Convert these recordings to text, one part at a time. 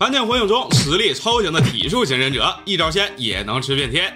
盘点火影中实力超强的体术型忍者，一招鲜也能吃遍天。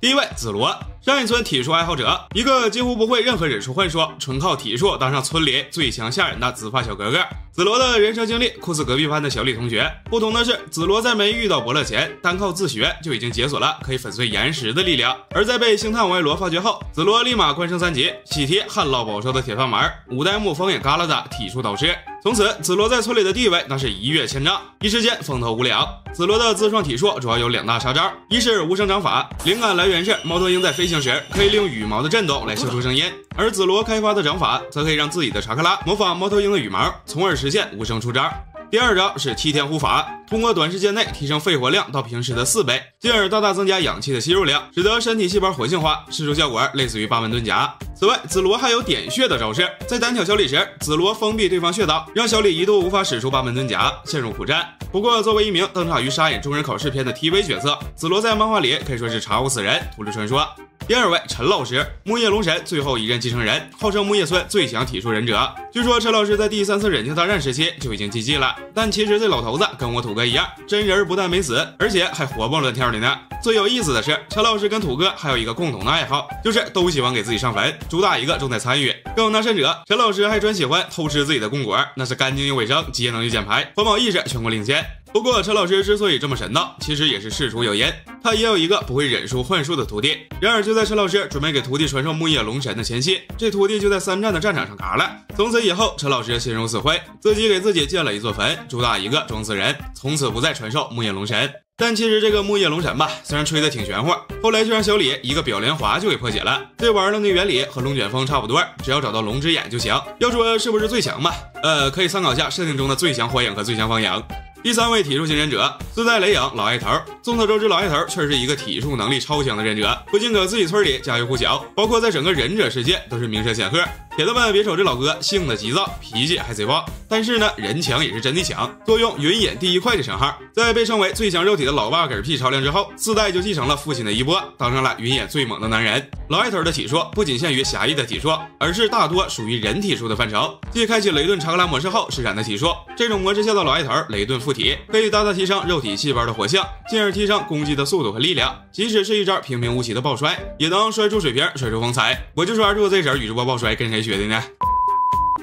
第一位紫罗，上一村体术爱好者，一个几乎不会任何忍术幻术，纯靠体术当上村里最强吓人的紫发小哥哥。紫罗的人生经历酷似隔壁班的小李同学，不同的是，紫罗在没遇到伯乐前，单靠自学就已经解锁了可以粉碎岩石的力量；而在被星探王一罗发掘后，紫罗立马官升三级，喜提旱涝保收的铁饭碗，五代目风眼旮旯的体术导师。从此，紫罗在村里的地位那是一跃千丈，一时间风头无两。紫罗的自创体术主要有两大杀招，一是无声掌法，灵感来源是猫头鹰在飞行时可以利用羽毛的震动来修出声音，而紫罗开发的掌法则可以让自己的查克拉模仿猫头鹰的羽毛，从而实现无声出招。第二招是七天护法，通过短时间内提升肺活量到平时的四倍，进而大大增加氧气的吸入量，使得身体细胞活性化，释出效果类似于八门遁甲。此外，紫罗还有点穴的招式，在单挑小李时，紫罗封闭对方穴道，让小李一度无法使出八门遁甲，陷入苦战。不过，作为一名登场于杀眼中人考试片的 TV 角色，紫罗在漫画里可以说是查无此人，图之传说。第二位陈老师，木叶龙神最后一任继承人，号称木叶村最强体术忍者。据说陈老师在第三次忍境大战时期就已经积技了，但其实这老头子跟我土哥一样，真人不但没死，而且还活蹦乱跳的呢。最有意思的是，陈老师跟土哥还有一个共同的爱好，就是都喜欢给自己上坟，主打一个重在参与。更那甚者，陈老师还专喜欢偷吃自己的供果，那是干净又卫生，节能又减排，环保意识全国领先。不过，陈老师之所以这么神道，其实也是事出有因。他也有一个不会忍术幻术的徒弟。然而，就在陈老师准备给徒弟传授木叶龙神的前夕，这徒弟就在三战的战场上嘎了。从此以后，陈老师心如死灰，自己给自己建了一座坟，主打一个装死人，从此不再传授木叶龙神。但其实这个木叶龙神吧，虽然吹的挺玄乎，后来却让小李一个表莲华就给破解了。这玩意儿的原理和龙卷风差不多，只要找到龙之眼就行。要说是不是最强吧？呃，可以参考下设定中的最强火影和最强方影。第三位体术型忍者，自带雷影老爱头。众所周知，老爱头确实是一个体术能力超强的忍者，不仅搁自己村里家喻户晓，包括在整个忍者世界都是名声显赫。铁子们别瞅这老哥性子急躁，脾气还贼暴，但是呢，人强也是真的强。坐拥云隐第一快的称号，在被称为最强肉体的老爸嗝屁超量之后，自带就继承了父亲的衣钵，当上了云隐最猛的男人。老爱头的体术不仅限于狭义的体术，而是大多属于人体术的范畴。继开启雷顿查克拉模式后施展的体术，这种模式下的老爱头雷顿附体，可以大大提升肉体体细胞的活性，进而提升攻击的速度和力量。即使是一招平平无奇的爆摔，也能摔出水平，摔出风采。我就说出这招宇智波爆摔跟谁学？的呢？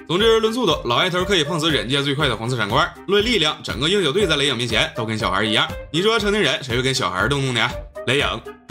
总之，论速度，老爱头可以碰死忍界最快的黄色闪光；论力量，整个鹰九队在雷影面前都跟小孩一样。你说成年人谁会跟小孩动怒呢？雷影。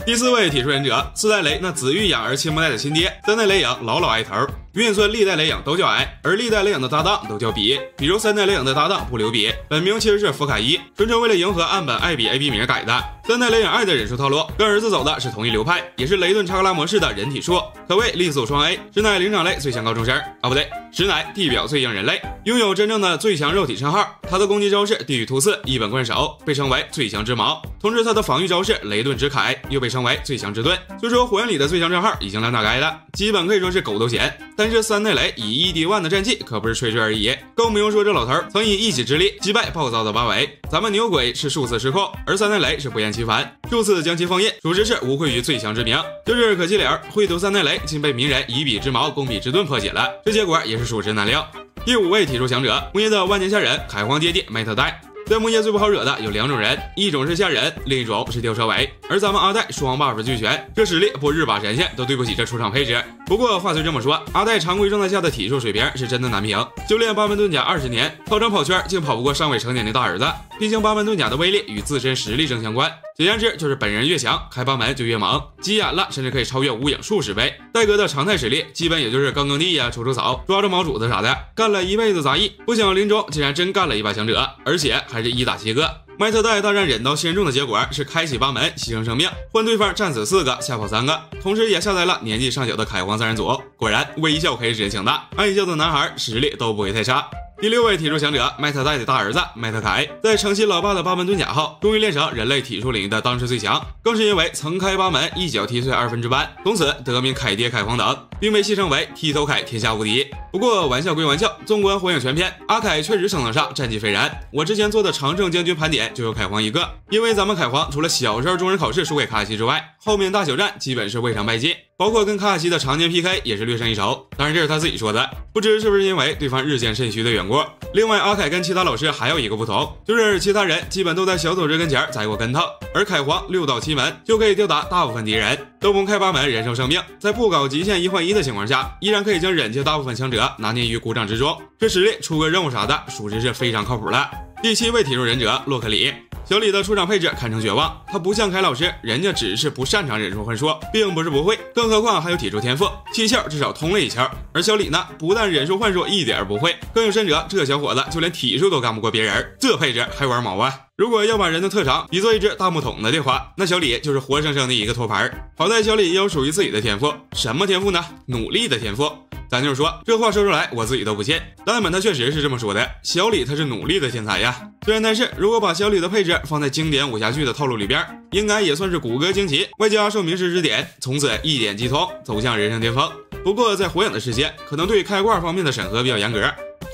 第四位体术忍者，四代雷那子欲养而亲不待的亲爹，三代雷影老老爱头。运算历代雷影都叫矮，而历代雷影的搭档都叫比。比如三代雷影的搭档不留比，本名其实是福卡伊，纯纯为了迎合岸本爱比 A B 名改的。三代雷影二的忍术套路跟儿子走的是同一流派，也是雷顿查克拉模式的人体术，可谓力速双 A，实乃灵长类最强高中生啊，不对，实乃地表最硬人类，拥有真正的最强肉体称号。他的攻击招式地狱突刺一本贯手，被称为最强之矛。同时他的防御招式雷顿之铠又被称为最强之盾。虽说火影里的最强账号已经烂大街了，基本可以说是狗都嫌，但。但是三代雷以一敌万的战绩可不是吹吹而已，更不用说这老头曾以一己之力击败暴躁的八尾。咱们牛鬼是数次失控，而三代雷是不厌其烦，数次将其封印，属实是无愧于最强之名。就是可惜了，绘图三代雷竟被鸣人以笔之矛攻笔之盾破解了，这结果也是属实难料。第五位体术强者，木叶的万年下人海皇爹地麦特戴。在木叶最不好惹的有两种人，一种是下忍，另一种是吊车尾。而咱们阿戴双 buff 俱全，这实力不日把神仙都对不起这出场配置。不过话虽这么说，阿戴常规状态下的体术水平是真的难评，修炼八门遁甲二十年，操场跑圈竟跑不过尚未成年的大儿子。毕竟八门遁甲的威力与自身实力正相关，简言之就是本人越强，开八门就越猛，急眼了甚至可以超越无影数十倍。戴哥的常态实力基本也就是耕耕地呀、除除草、抓抓毛主子啥的，干了一辈子杂役，不想临终竟然真干了一把强者，而且还。是一打七个，麦特戴大战忍刀仙众的结果是开启八门，牺牲生命，换对方战死四个，吓跑三个，同时也下载了年纪尚小的凯皇三人组。果然，微笑可以使人强大，爱笑的男孩实力都不会太差。第六位体术强者，麦特戴的大儿子麦特凯，在承袭老爸的八门遁甲后，终于练成人类体术领域的当时最强，更是因为曾开八门，一脚踢碎二分之班，从此得名凯爹凯皇等。并被戏称为剃头凯天下无敌。不过玩笑归玩笑，纵观火影全篇，阿凯确实称得上战绩斐然。我之前做的常胜将军盘点就有凯皇一个，因为咱们凯皇除了小时候中忍考试输给卡卡西之外，后面大小战基本是未尝败绩，包括跟卡卡西的常年 PK 也是略胜一筹。当然这是他自己说的，不知是不是因为对方日渐肾虚的缘故。另外，阿凯跟其他老师还有一个不同，就是其他人基本都在小组织跟前栽过跟头，而凯皇六道七门就可以吊打大部分敌人，斗崩开八门，忍受生命，在不搞极限一换一的情况下，依然可以将忍界大部分强者拿捏于股掌之中。这实力出个任务啥的，属实是非常靠谱了。第七位体术忍者洛克里。小李的出场配置堪称绝望，他不像凯老师，人家只是不擅长忍术幻术，并不是不会，更何况还有体术天赋，七窍至少通了一窍。而小李呢，不但忍术幻术一点不会，更有甚者，这小伙子就连体术都干不过别人，这配置还玩毛啊！如果要把人的特长比作一只大木桶子的话，那小李就是活生生的一个托盘。好在小李也有属于自己的天赋，什么天赋呢？努力的天赋。咱就是说，这话说出来，我自己都不信。但本他确实是这么说的。小李他是努力的天才呀。虽然但是，如果把小李的配置放在经典武侠剧的套路里边，应该也算是骨骼惊奇，外加受名师指点，从此一点即通，走向人生巅峰。不过在火影的世界，可能对开挂方面的审核比较严格。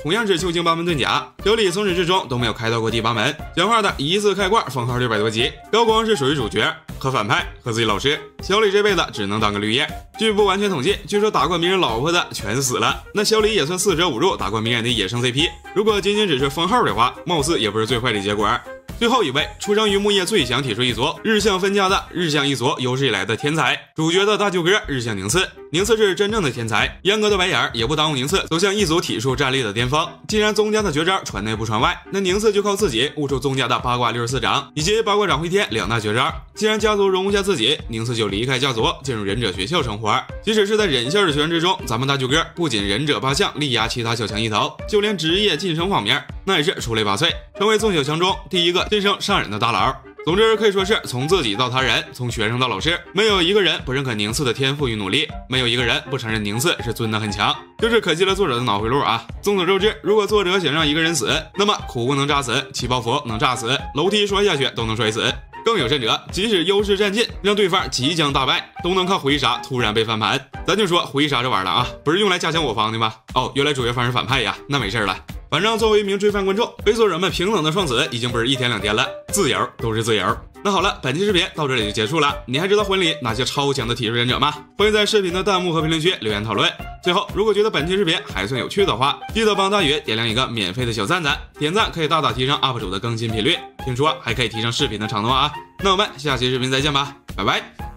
同样是修行八门遁甲，小李从始至终都没有开到过第八门。讲话的一次开挂封号六百多级，高光是属于主角和反派和自己老师。小李这辈子只能当个绿叶。据不完全统计，据说打过鸣人老婆的全死了。那小李也算四舍五入打过鸣人的野生 CP。如果仅仅只是封号的话，貌似也不是最坏的结果。最后一位出生于木叶最强体术一族日向分家的日向一族有史以来的天才，主角的大舅哥日向宁次。宁次是真正的天才，严格的白眼也不耽误宁次走向一族体术战力的巅峰。既然宗家的绝招传内不传外，那宁次就靠自己悟出宗家的八卦六十四掌以及八卦掌回天两大绝招。既然家族容不下自己，宁次就离开家族，进入忍者学校生活。即使是在忍校的学员之中，咱们大舅哥不仅忍者八项力压其他小强一头，就连职业晋升方面，那也是出类拔萃，成为纵小强中第一个晋升上人的大佬。总之可以说是从自己到他人，从学生到老师，没有一个人不认可宁次的天赋与努力，没有一个人不承认宁次是尊的很强，就是可惜了作者的脑回路啊！众所周知，如果作者想让一个人死，那么苦不能炸死，起爆符能炸死，楼梯摔下去都能摔死。更有甚者，即使优势占尽，让对方即将大败，都能靠回杀突然被翻盘。咱就说回杀这玩意儿了啊，不是用来加强我方的吗？哦，原来主角方是反派呀，那没事了。反正作为一名追番观众，猥琐人们平等的撞死已经不是一天两天了，自由都是自由。那好了，本期视频到这里就结束了。你还知道婚礼哪些超强的体术忍者吗？欢迎在视频的弹幕和评论区留言讨论。最后，如果觉得本期视频还算有趣的话，记得帮大宇点亮一个免费的小赞赞，点赞可以大大提升 UP 主的更新频率，听说还可以提升视频的长度啊。那我们下期视频再见吧，拜拜。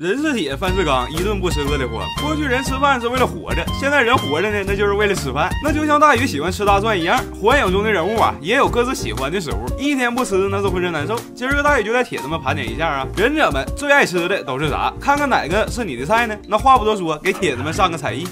人是铁，饭是钢，一顿不吃饿得慌。过去人吃饭是为了活着，现在人活着呢，那就是为了吃饭。那就像大鱼喜欢吃大蒜一样，火影中的人物啊，也有各自喜欢的食物，一天不吃那是浑身难受。今儿个大鱼就带铁子们盘点一下啊，忍者们最爱吃的都是啥？看看哪个是你的菜呢？那话不多说，给铁子们上个才艺。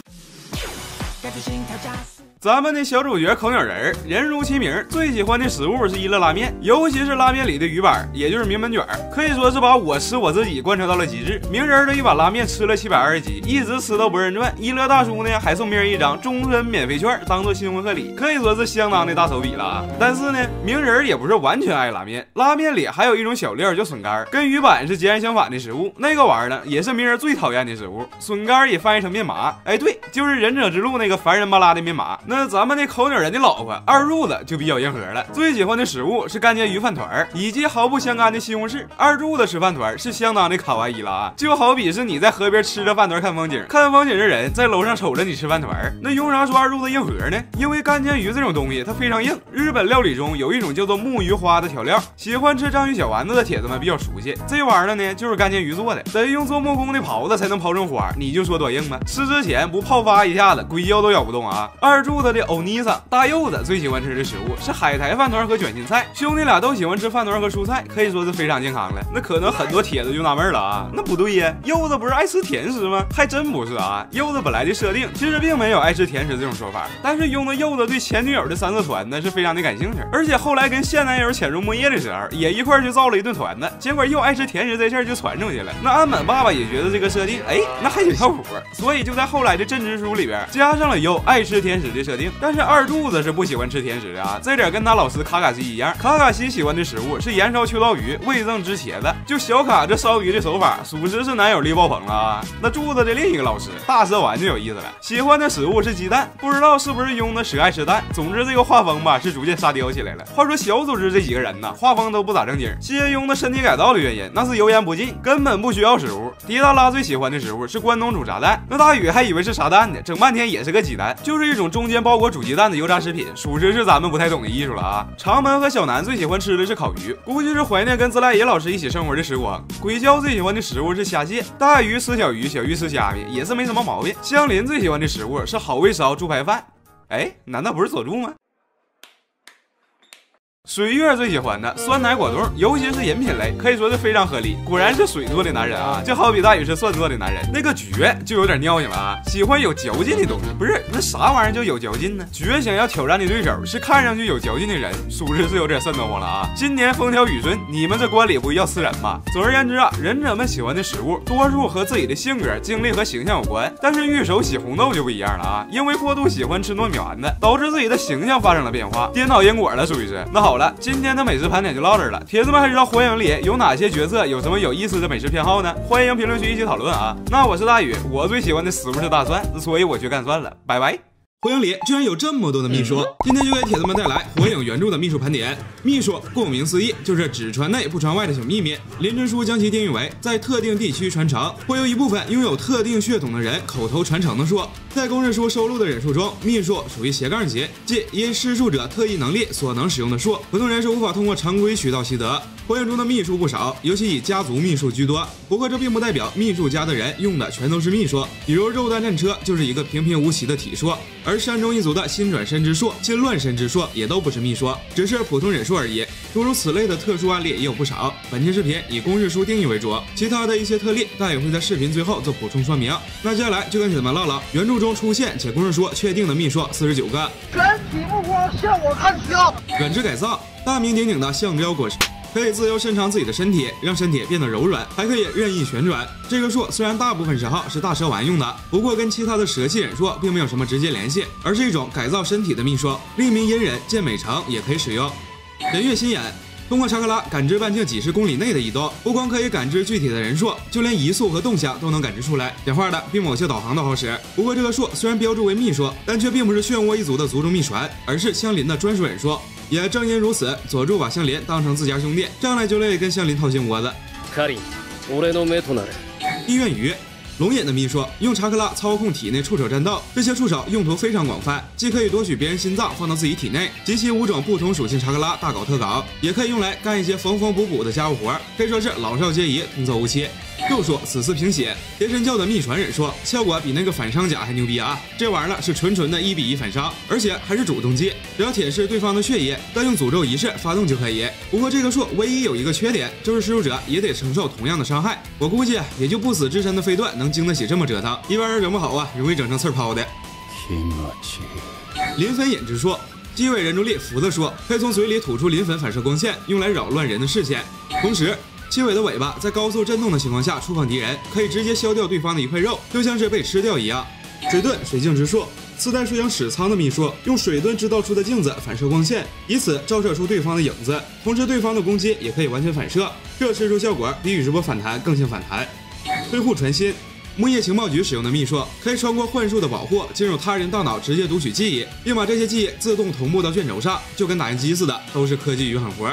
咱们的小主角口鸟人儿，人如其名，最喜欢的食物是一乐拉面，尤其是拉面里的鱼板，也就是名门卷，可以说是把我吃我自己贯彻到了极致。鸣人的一碗拉面吃了七百二十集，一直吃到博人传。一乐大叔呢，还送鸣人一张终身免费券，当做新婚贺礼，可以说是相当的大手笔了。但是呢，鸣人也不是完全爱拉面，拉面里还有一种小料叫笋干，跟鱼板是截然相反的食物。那个玩意儿呢，也是鸣人最讨厌的食物。笋干也翻译成面麻，哎，对，就是忍者之路那个烦人巴拉的面麻。那咱们那口鸟人的老婆二柱子就比较硬核了，最喜欢的食物是干煎鱼饭团以及毫不相干的西红柿。二柱子吃饭团是相当的卡哇伊了啊，就好比是你在河边吃着饭团看风景，看风景的人在楼上瞅着你吃饭团那用啥说二柱子硬核呢？因为干煎鱼这种东西它非常硬。日本料理中有一种叫做木鱼花的调料，喜欢吃章鱼小丸子的铁子们比较熟悉。这玩意儿呢就是干煎鱼做的，得用做木工的刨子才能刨成花，你就说多硬吧？吃之前不泡发一下子，鬼叫都咬不动啊！二柱子的欧。妮莎大柚子最喜欢吃的食物是海苔饭团和卷心菜，兄弟俩都喜欢吃饭团和蔬菜，可以说是非常健康了。那可能很多铁子就纳闷了啊，那不对呀，柚子不是爱吃甜食吗？还真不是啊，柚子本来的设定其实并没有爱吃甜食这种说法，但是用的柚子对前女友的三色团子是非常的感兴趣，而且后来跟现男友潜入木叶的时候，也一块去造了一顿团子，结果又爱吃甜食这事儿就传出去了。那安本爸爸也觉得这个设定，哎，那还挺靠谱，所以就在后来的镇之书里边加上了柚爱吃甜食的设定。但是二柱子是不喜欢吃甜食的啊，这点跟他老师卡卡西一样。卡卡西喜欢的食物是盐烧秋刀鱼、味增汁茄子。就小卡这烧鱼的手法，属实是男友力爆棚了啊！那柱子的另一个老师大蛇丸就有意思了，喜欢的食物是鸡蛋，不知道是不是庸的蛇爱吃蛋。总之这个画风吧是逐渐沙雕起来了。话说小组织这几个人呢，画风都不咋正经。谢庸的身体改造的原因那是油盐不进，根本不需要食物。迪达拉最喜欢的食物是关东煮炸蛋，那大宇还以为是啥蛋呢，整半天也是个鸡蛋，就是一种中间包裹煮鸡蛋的油炸食品，属实是咱们不太懂的艺术了啊。长门和小南最喜欢吃的是烤鱼，估计是怀念跟自来也老师一起生活的时光。鬼鲛最喜欢的食物是虾蟹，大鱼吃小鱼，小鱼吃虾米，也是没什么毛病。香林最喜欢的食物是好味烧猪排饭，哎，难道不是佐助吗？水月最喜欢的酸奶果冻，尤其是饮品类，可以说是非常合理。果然是水做的男人啊，就好比大宇是蒜做的男人。那个绝就有点尿性了啊，喜欢有嚼劲的东西。不是那啥玩意儿叫有嚼劲呢？绝想要挑战的对手是看上去有嚼劲的人，属实是有点瘆得慌了啊。今年风调雨顺，你们这官里不要死人吗？总而言之啊，忍者们喜欢的食物多数和自己的性格、经历和形象有关。但是御手喜红豆就不一样了啊，因为过度喜欢吃糯米丸子，导致自己的形象发生了变化，颠倒因果了，属于是。那好。了，今天的美食盘点就到这儿了。铁子们还知道火影里有哪些角色，有什么有意思的美食偏好呢？欢迎评论区一起讨论啊！那我是大宇，我最喜欢的食物是大蒜，所以我去干蒜了。拜拜。火影里居然有这么多的秘术，今天就给铁子们带来火影原著的秘术盘点。秘术顾名思义就是只传内不传外的小秘密。林真书将其定义为在特定地区传承，会由一部分拥有特定血统的人口头传承的术。在公认书收录的忍术中，秘术属于斜杠级，即因施术者特异能力所能使用的术，普通人是无法通过常规渠道习得。火影中的秘术不少，尤其以家族秘术居多。不过这并不代表秘术家的人用的全都是秘术，比如肉弹战车就是一个平平无奇的体术，而山中一族的新转身之术、新乱身之术也都不是秘术，只是普通忍术而已。诸如此类的特殊案例也有不少。本期视频以公式书定义为主，其他的一些特例，大也会在视频最后做补充说明。那接下来就跟你们唠唠原著中出现且公式书确定的秘术四十九个。全体目光向我看齐啊！远之改造，大名鼎鼎的橡胶果实。可以自由伸长自己的身体，让身体变得柔软，还可以任意旋转。这个术虽然大部分时候是大蛇丸用的，不过跟其他的蛇系忍术并没有什么直接联系，而是一种改造身体的秘术。另一名隐忍健美城也可以使用。人月心眼，通过查克拉感知半径几十公里内的移动，不光可以感知具体的人数，就连移速和动向都能感知出来。讲话的比某些导航都好使。不过这个术虽然标注为秘术，但却并不是漩涡一族的族中秘传，而是相邻的专属忍术。也正因如此，佐助把香林当成自家兄弟，上来就乐意跟香林掏心窝子。地愿鱼，龙眼的秘术，用查克拉操控体内触手战斗，这些触手用途非常广泛，既可以夺取别人心脏放到自己体内，集齐五种不同属性查克拉大搞特搞，也可以用来干一些缝缝补补的家务活，可以说是老少皆宜，童叟无欺。又说此次平血，天神教的秘传忍术效果比那个反伤甲还牛逼啊！这玩意儿是纯纯的一比一反伤，而且还是主动技，只要舔舐对方的血液，再用诅咒仪式发动就可以。不过这个术唯一有一个缺点，就是施术者也得承受同样的伤害。我估计也就不死之身的飞段能经得起这么折腾，一般人整不好啊，容易整成刺泡的。磷粉引之术，鸡尾人中力符的术，可以从嘴里吐出磷粉反射光线，用来扰乱人的视线，同时。七尾的尾巴在高速震动的情况下触碰敌人，可以直接削掉对方的一块肉，就像是被吃掉一样。水遁水镜之术，自带水影史仓的秘术，用水遁制造出的镜子反射光线，以此照射出对方的影子，同时对方的攻击也可以完全反射。这施术效果比宇智波反弹更像反弹。飞护传心，木叶情报局使用的秘术，可以穿过幻术的保护，进入他人大脑直接读取记忆，并把这些记忆自动同步到卷轴上，就跟打印机似的，都是科技与狠活。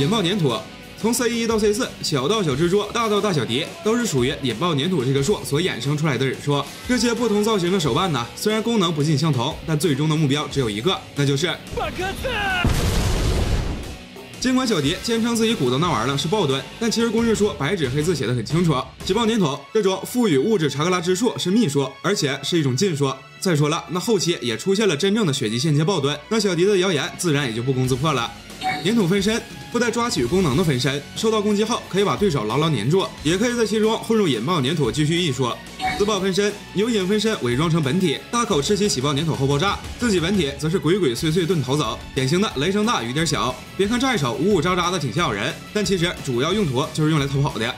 引爆粘土。从 C 一到 C 四，小到小蜘蛛，大到大小蝶，都是属于引爆粘土这个术所衍生出来的忍术。这些不同造型的手办呢，虽然功能不尽相同，但最终的目标只有一个，那就是。尽管小迪坚称自己鼓捣那玩意儿是爆盾，但其实公式书白纸黑字写的很清楚：引爆粘土这种赋予物质查克拉之术是秘术，而且是一种禁术。再说了，那后期也出现了真正的血迹线接爆盾，那小迪的谣言自然也就不攻自破了。粘土分身。附带抓取功能的分身，受到攻击后可以把对手牢牢粘住，也可以在其中混入引爆粘土继续艺术。自爆分身牛引分身伪装成本体，大口吃起起爆粘土后爆炸，自己本体则是鬼鬼祟祟遁逃走，典型的雷声大雨点小。别看这一手呜呜喳喳的挺吓人，但其实主要用途就是用来逃跑的。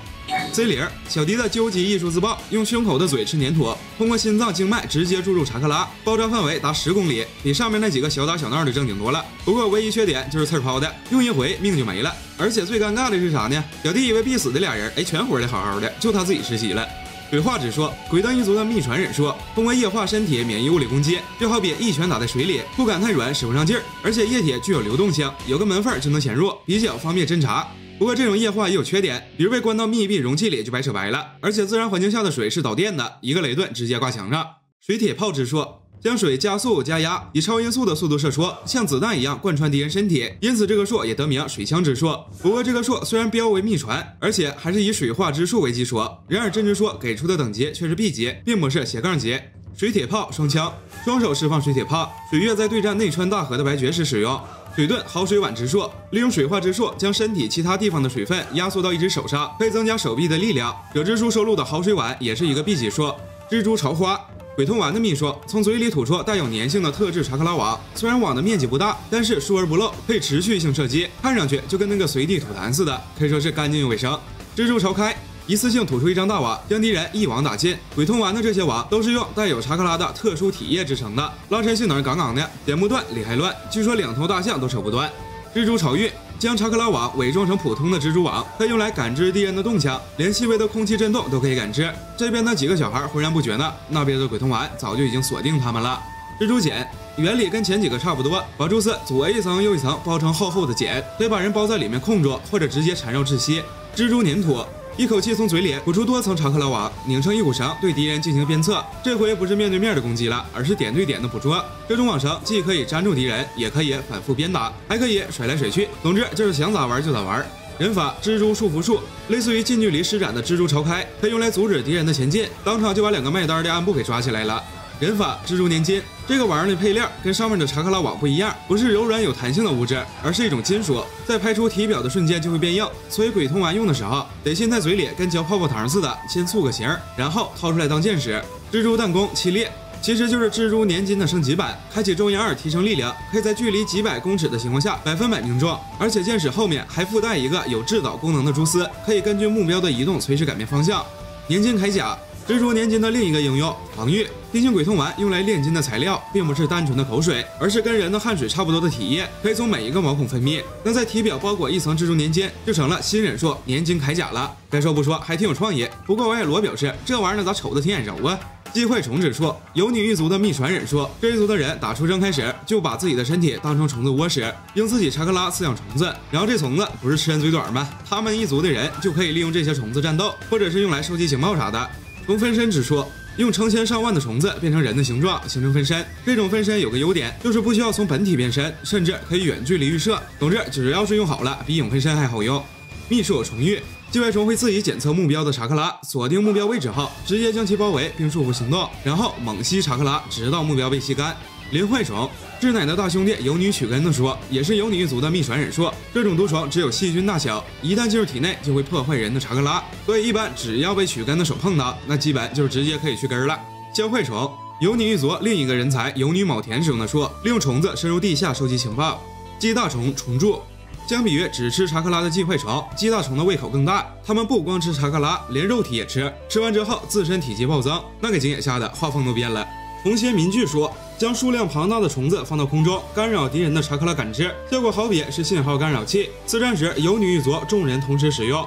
Z 零小迪的究极艺术自爆，用胸口的嘴吃粘土，通过心脏经脉直接注入查克拉，爆炸范围达十公里，比上面那几个小打小闹的正经多了。不过唯一缺点就是刺儿抛的，用一回命就没了。而且最尴尬的是啥呢？小迪以为必死的俩人，哎，全活的好好的，就他自己吃席了。鬼话只说，鬼灯一族的秘传忍术，通过液化身体免疫物理攻击，就好比一拳打在水里，不敢太软，使不上劲儿。而且液体具有流动性，有个门缝就能潜入，比较方便侦查。不过这种液化也有缺点，比如被关到密闭容器里就白扯白了。而且自然环境下的水是导电的，一个雷遁直接挂墙上。水铁炮之说。将水加速加压，以超音速的速度射出，像子弹一样贯穿敌人身体，因此这个术也得名水枪之术。不过这个术虽然标为秘传，而且还是以水化之术为基础，然而真之术给出的等级却是 B 级，并不是斜杠级。水铁炮双枪，双手释放水铁炮。水月在对战内川大河的白绝时使用水遁好水碗之术，利用水化之术将身体其他地方的水分压缩到一只手上，可以增加手臂的力量。惹之术收录的好水碗也是一个 B 级术。蜘蛛巢花。鬼通丸的秘术，从嘴里吐出带有粘性的特制查克拉网。虽然网的面积不大，但是疏而不漏，可以持续性射击，看上去就跟那个随地吐痰似的，可以说是干净又卫生。蜘蛛巢开，一次性吐出一张大网，将敌人一网打尽。鬼通丸的这些网都是用带有查克拉的特殊体液制成的，拉伸性能杠杠的，剪不断，理还乱，据说两头大象都扯不断。蜘蛛巢穴。将查克拉网伪装成普通的蜘蛛网，可用来感知敌人的动向，连细微的空气震动都可以感知。这边那几个小孩浑然不觉呢，那边的鬼童丸早就已经锁定他们了。蜘蛛茧原理跟前几个差不多，把蛛丝左一层右一层包成厚厚的茧，得把人包在里面控住，或者直接缠绕窒息。蜘蛛粘土。一口气从嘴里吐出多层查克拉网，拧成一股绳，对敌人进行鞭策。这回不是面对面的攻击了，而是点对点的捕捉。这种网绳既可以粘住敌人，也可以反复鞭打，还可以甩来甩去。总之就是想咋玩就咋玩。人法蜘蛛束缚术，类似于近距离施展的蜘蛛朝开，可以用来阻止敌人的前进。当场就把两个卖单的暗部给抓起来了。人法蜘蛛粘金，这个玩意儿的配料跟上面的查克拉网不一样，不是柔软有弹性的物质，而是一种金属，在拍出体表的瞬间就会变硬。所以鬼通丸用的时候，得先在嘴里跟嚼泡泡糖似的，先塑个形，然后掏出来当剑使。蜘蛛弹弓七裂，其实就是蜘蛛粘金的升级版。开启中央二提升力量，可以在距离几百公尺的情况下百分百命中。而且剑使后面还附带一个有制导功能的蛛丝，可以根据目标的移动随时改变方向。粘金铠甲。蜘蛛粘金的另一个应用，防御。毕竟鬼痛丸用来炼金的材料，并不是单纯的口水，而是跟人的汗水差不多的体液，可以从每一个毛孔分泌。那在体表包裹一层蜘蛛粘金，就成了新忍术粘金铠甲了。该说不说，还挺有创意。不过王野罗表示，这玩意儿咋瞅着挺眼熟啊？机会虫之术，有女一族的秘传忍术。这一族的人打出生开始就把自己的身体当成虫子窝使，用自己查克拉饲养虫子，然后这虫子不是吃人嘴短吗？他们一族的人就可以利用这些虫子战斗，或者是用来收集情报啥的。龙分身指数，用成千上万的虫子变成人的形状，形成分身。这种分身有个优点，就是不需要从本体变身，甚至可以远距离预设。总之，只要是用好了，比影分身还好用。秘术重遇，寄外虫会自己检测目标的查克拉，锁定目标位置后，直接将其包围并束缚行动，然后猛吸查克拉，直到目标被吸干。磷坏虫。智乃的大兄弟有女取根的说，也是有女一族的秘传忍术。这种毒虫只有细菌大小，一旦进入体内就会破坏人的查克拉，所以一般只要被取根的手碰到，那基本就是直接可以去根了。消坏虫，有女一族另一个人才有女卯田使用的术，利用虫子深入地下收集情报。鸡大虫虫蛀，相比于只吃查克拉的寄坏虫，鸡大虫的胃口更大，它们不光吃查克拉，连肉体也吃，吃完之后自身体积暴增，那给景野吓得画风都变了。红蝎民句说。将数量庞大的虫子放到空中，干扰敌人的查克拉感知，效果好比是信号干扰器。此战时，有女一族众人同时使用。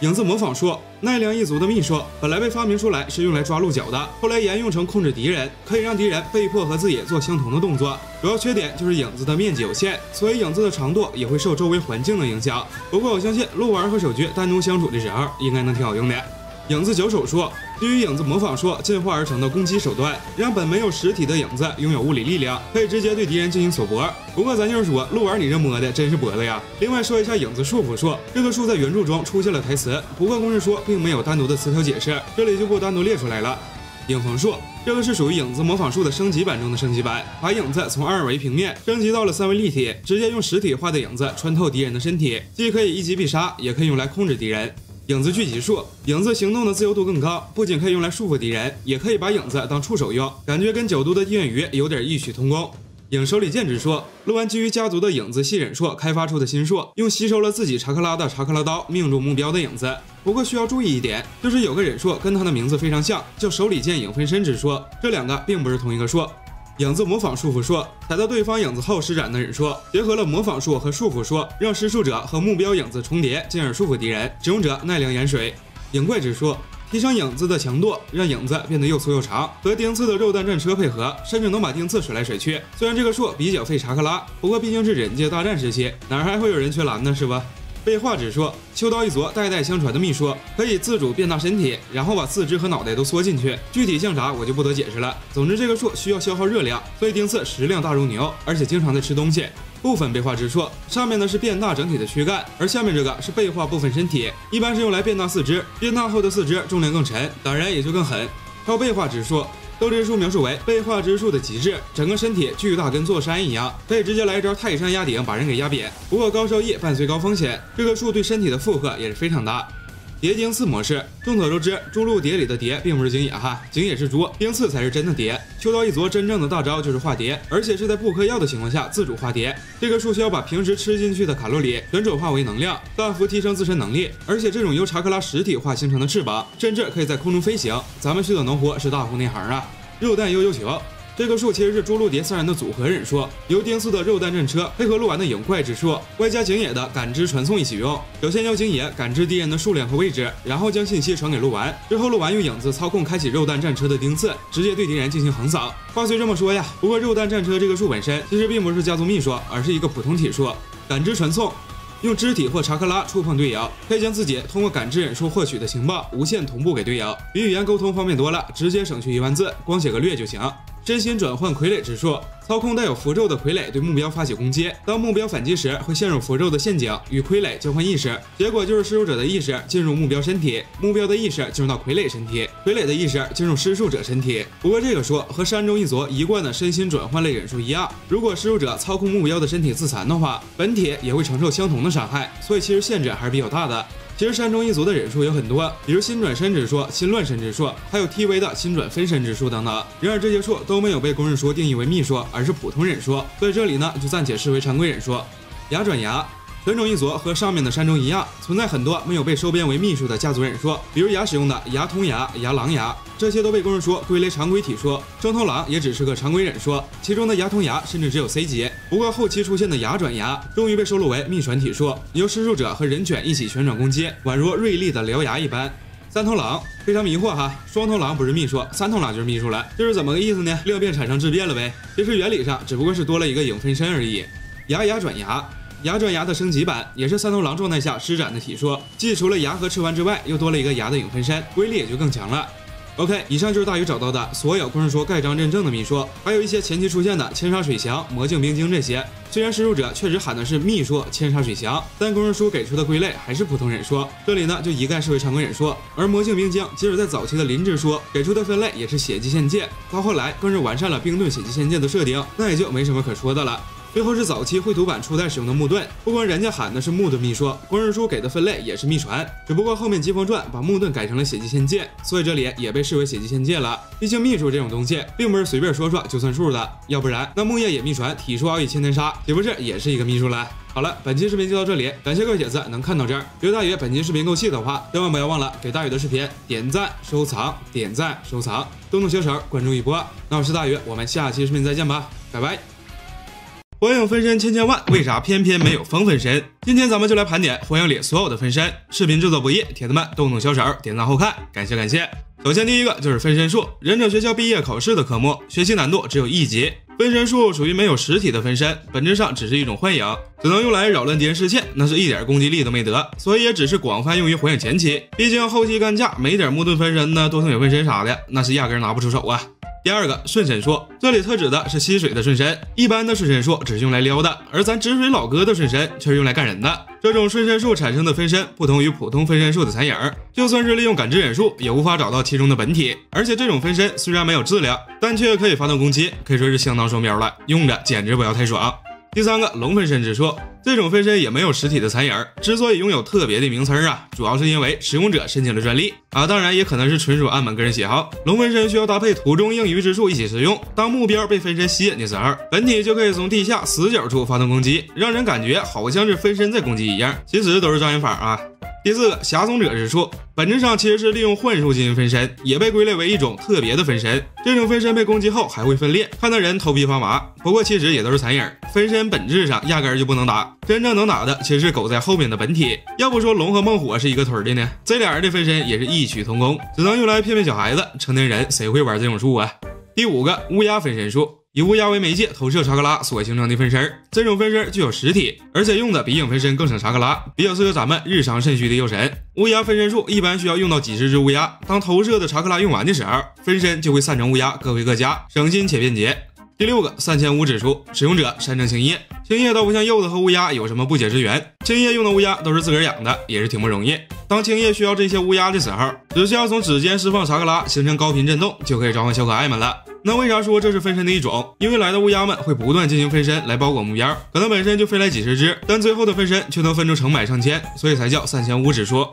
影子模仿术，奈良一族的秘术，本来被发明出来是用来抓鹿角的，后来沿用成控制敌人，可以让敌人被迫和自己做相同的动作。主要缺点就是影子的面积有限，所以影子的长度也会受周围环境的影响。不过我相信鹿丸和手菊单独相处的时候，应该能挺好用的。影子九手术。基于影子模仿术进化而成的攻击手段，让本没有实体的影子拥有物理力量，可以直接对敌人进行锁脖。不过咱就是说，鹿丸你这摸的真是脖子呀！另外说一下影子束缚术，这个术在原著中出现了台词，不过公式说并没有单独的词条解释，这里就不单独列出来了。影缝术，这个是属于影子模仿术的升级版中的升级版，把影子从二维平面升级到了三维立体，直接用实体化的影子穿透敌人的身体，既可以一击必杀，也可以用来控制敌人。影子聚集术，影子行动的自由度更高，不仅可以用来束缚敌人，也可以把影子当触手用，感觉跟九都的地面鱼有点异曲同工。影手里剑之术，鹿丸基于家族的影子系忍术开发出的新术，用吸收了自己查克拉的查克拉刀命中目标的影子，不过需要注意一点，就是有个忍术跟他的名字非常像，叫手里剑影分身之术，这两个并不是同一个术。影子模仿束缚术，踩到对方影子后施展的忍术，结合了模仿术和束缚术，让施术者和目标影子重叠，进而束缚敌人。使用者奈良盐水。影怪之术，提升影子的强度，让影子变得又粗又长，和丁次的肉弹战车配合，甚至能把丁次甩来甩去。虽然这个术比较费查克拉，不过毕竟是忍界大战时期，哪还会有人缺蓝呢，是吧？背化指数，秋刀一族代代相传的秘术，可以自主变大身体，然后把四肢和脑袋都缩进去。具体像啥我就不得解释了。总之这个术需要消耗热量，所以丁次食量大如牛，而且经常在吃东西。部分背化之术，上面呢是变大整体的躯干，而下面这个是背化部分身体，一般是用来变大四肢。变大后的四肢重量更沉，当然也就更狠。还有背化之术。斗之术描述为被化之术的极致，整个身体巨大，跟座山一样，可以直接来一招泰山压顶，把人给压扁。不过高收益伴随高风险，这个术对身体的负荷也是非常大。蝶精刺模式，众所周知，猪鹿蝶里的蝶并不是精野哈，精野是猪，丁刺才是真的蝶。秋刀一族真正的大招就是化蝶，而且是在不嗑药的情况下自主化蝶。这个树需要把平时吃进去的卡路里全转化为能量，大幅提升自身能力。而且这种由查克拉实体化形成的翅膀，甚至可以在空中飞行。咱们须佐能活是大户内行啊。肉弹悠悠球，这个术其实是朱鹿蝶三人的组合忍术，由丁四的肉弹战车配合鹿丸的影怪之术，外加景野的感知传送一起用。首先要景野感知敌人的数量和位置，然后将信息传给鹿丸，之后鹿丸用影子操控开启肉弹战车的钉刺，直接对敌人进行横扫。话虽这么说呀，不过肉弹战车这个术本身其实并不是家族秘术，而是一个普通体术，感知传送。用肢体或查克拉触碰队友，可以将自己通过感知忍术获取的情报无限同步给队友，比语言沟通方便多了，直接省去一万字，光写个略就行。真心转换傀儡之术，操控带有符咒的傀儡对目标发起攻击，当目标反击时会陷入符咒的陷阱，与傀儡交换意识，结果就是施术者的意识进入目标身体，目标的意识进入到傀儡身体，傀儡的意识进入施术者身体。不过这个说和山中一族一贯的身心转换类忍术一样，如果施术者操控目标的身体自残的话，本体也会承受相同的伤害，所以其实限制还是比较大的。其实山中一族的忍术有很多，比如心转身之术、心乱身之术，还有 TV 的心转分身之术等等。然而这些术都没有被公认说定义为秘术，而是普通忍术，所以这里呢就暂且视为常规忍术。牙转牙。犬种一族和上面的山中一样，存在很多没有被收编为秘术的家族忍术，比如牙使用的牙通牙、牙狼牙，这些都被公认说归类常规体术。双头狼也只是个常规忍术，其中的牙通牙甚至只有 C 级。不过后期出现的牙转牙，终于被收录为秘传体术，由施术者和人犬一起旋转攻击，宛如锐利的獠牙一般。三头狼非常迷惑哈，双头狼不是秘术，三头狼就是秘术了，这是怎么个意思呢？量变产生质变了呗？其实原理上只不过是多了一个影分身而已。牙牙转牙。牙转牙的升级版也是三头狼状态下施展的体术，既除了牙和翅丸之外，又多了一个牙的影分身，威力也就更强了。OK，以上就是大鱼找到的所有公认说盖章认证的秘术，还有一些前期出现的千沙水翔、魔镜冰晶这些。虽然施术者确实喊的是秘术千沙水翔，但公认书给出的归类还是普通忍术，这里呢就一概视为常规忍术。而魔镜冰晶，即使在早期的林之书给出的分类也是血祭献界，到后来更是完善了冰盾血祭献界的设定，那也就没什么可说的了。最后是早期绘图版初代使用的木盾，不光人家喊的是木盾秘术，光日书给的分类也是秘传，只不过后面疾风传把木盾改成了血祭仙剑，所以这里也被视为血祭仙剑了。毕竟秘术这种东西，并不是随便说说就算数的，要不然那木叶也秘传，体术奥义千年杀岂不是也是一个秘术了？好了，本期视频就到这里，感谢各位铁子能看到这儿。觉得大宇本期视频够气的话，千万不要忘了给大宇的视频点赞、收藏、点赞、收藏，动动小手关注一波。那我是大宇，我们下期视频再见吧，拜拜。火影分身千千万，为啥偏偏没有风分身？今天咱们就来盘点火影里所有的分身。视频制作不易，铁子们动动小手，点赞后看，感谢感谢。首先第一个就是分身术，忍者学校毕业考试的科目，学习难度只有一级。分身术属于没有实体的分身，本质上只是一种幻影，只能用来扰乱敌人视线，那是一点攻击力都没得，所以也只是广泛用于火影前期。毕竟后期干架没点木盾分身呢，多层影分身啥的，那是压根拿不出手啊。第二个顺身术，这里特指的是吸水的顺身，一般的顺身术只是用来撩的，而咱止水老哥的顺身却是用来干人的。这种顺身术产生的分身不同于普通分身术的残影，就算是利用感知忍术也无法找到其中的本体。而且这种分身虽然没有质量，但却可以发动攻击，可以说是相当双标了，用着简直不要太爽。第三个龙分身之术，这种分身也没有实体的残影儿，之所以拥有特别的名称儿啊，主要是因为使用者申请了专利啊，当然也可能是纯属暗门个人喜好。龙分身需要搭配图中应鱼之术一起使用，当目标被分身吸引的时候，本体就可以从地下死角处发动攻击，让人感觉好像是分身在攻击一样，其实都是障眼法啊。第四个侠从者之术，本质上其实是利用幻术进行分身，也被归类为一种特别的分身。这种分身被攻击后还会分裂，看的人头皮发麻。不过其实也都是残影，分身本质上压根就不能打，真正能打的其实是狗在后面的本体。要不说龙和孟虎是一个腿的呢？这俩人的分身也是异曲同工，只能用来骗骗小孩子，成年人谁会玩这种术啊？第五个乌鸦分身术。以乌鸦为媒介投射查克拉所形成的分身，这种分身具有实体，而且用的比影分身更省查克拉，比较适合咱们日常肾虚的右神。乌鸦分身术一般需要用到几十只乌鸦，当投射的查克拉用完的时候，分身就会散成乌鸦，各回各家，省心且便捷。第六个三千五指数，使用者山城青叶。青叶倒不像柚子和乌鸦有什么不解之缘，青叶用的乌鸦都是自个儿养的，也是挺不容易。当青叶需要这些乌鸦的时候，只需要从指尖释放查克拉，形成高频震动，就可以召唤小可爱们了。那为啥说这是分身的一种？因为来的乌鸦们会不断进行分身来包裹目标，可能本身就飞来几十只，但最后的分身却能分出成百上千，所以才叫三千五指数。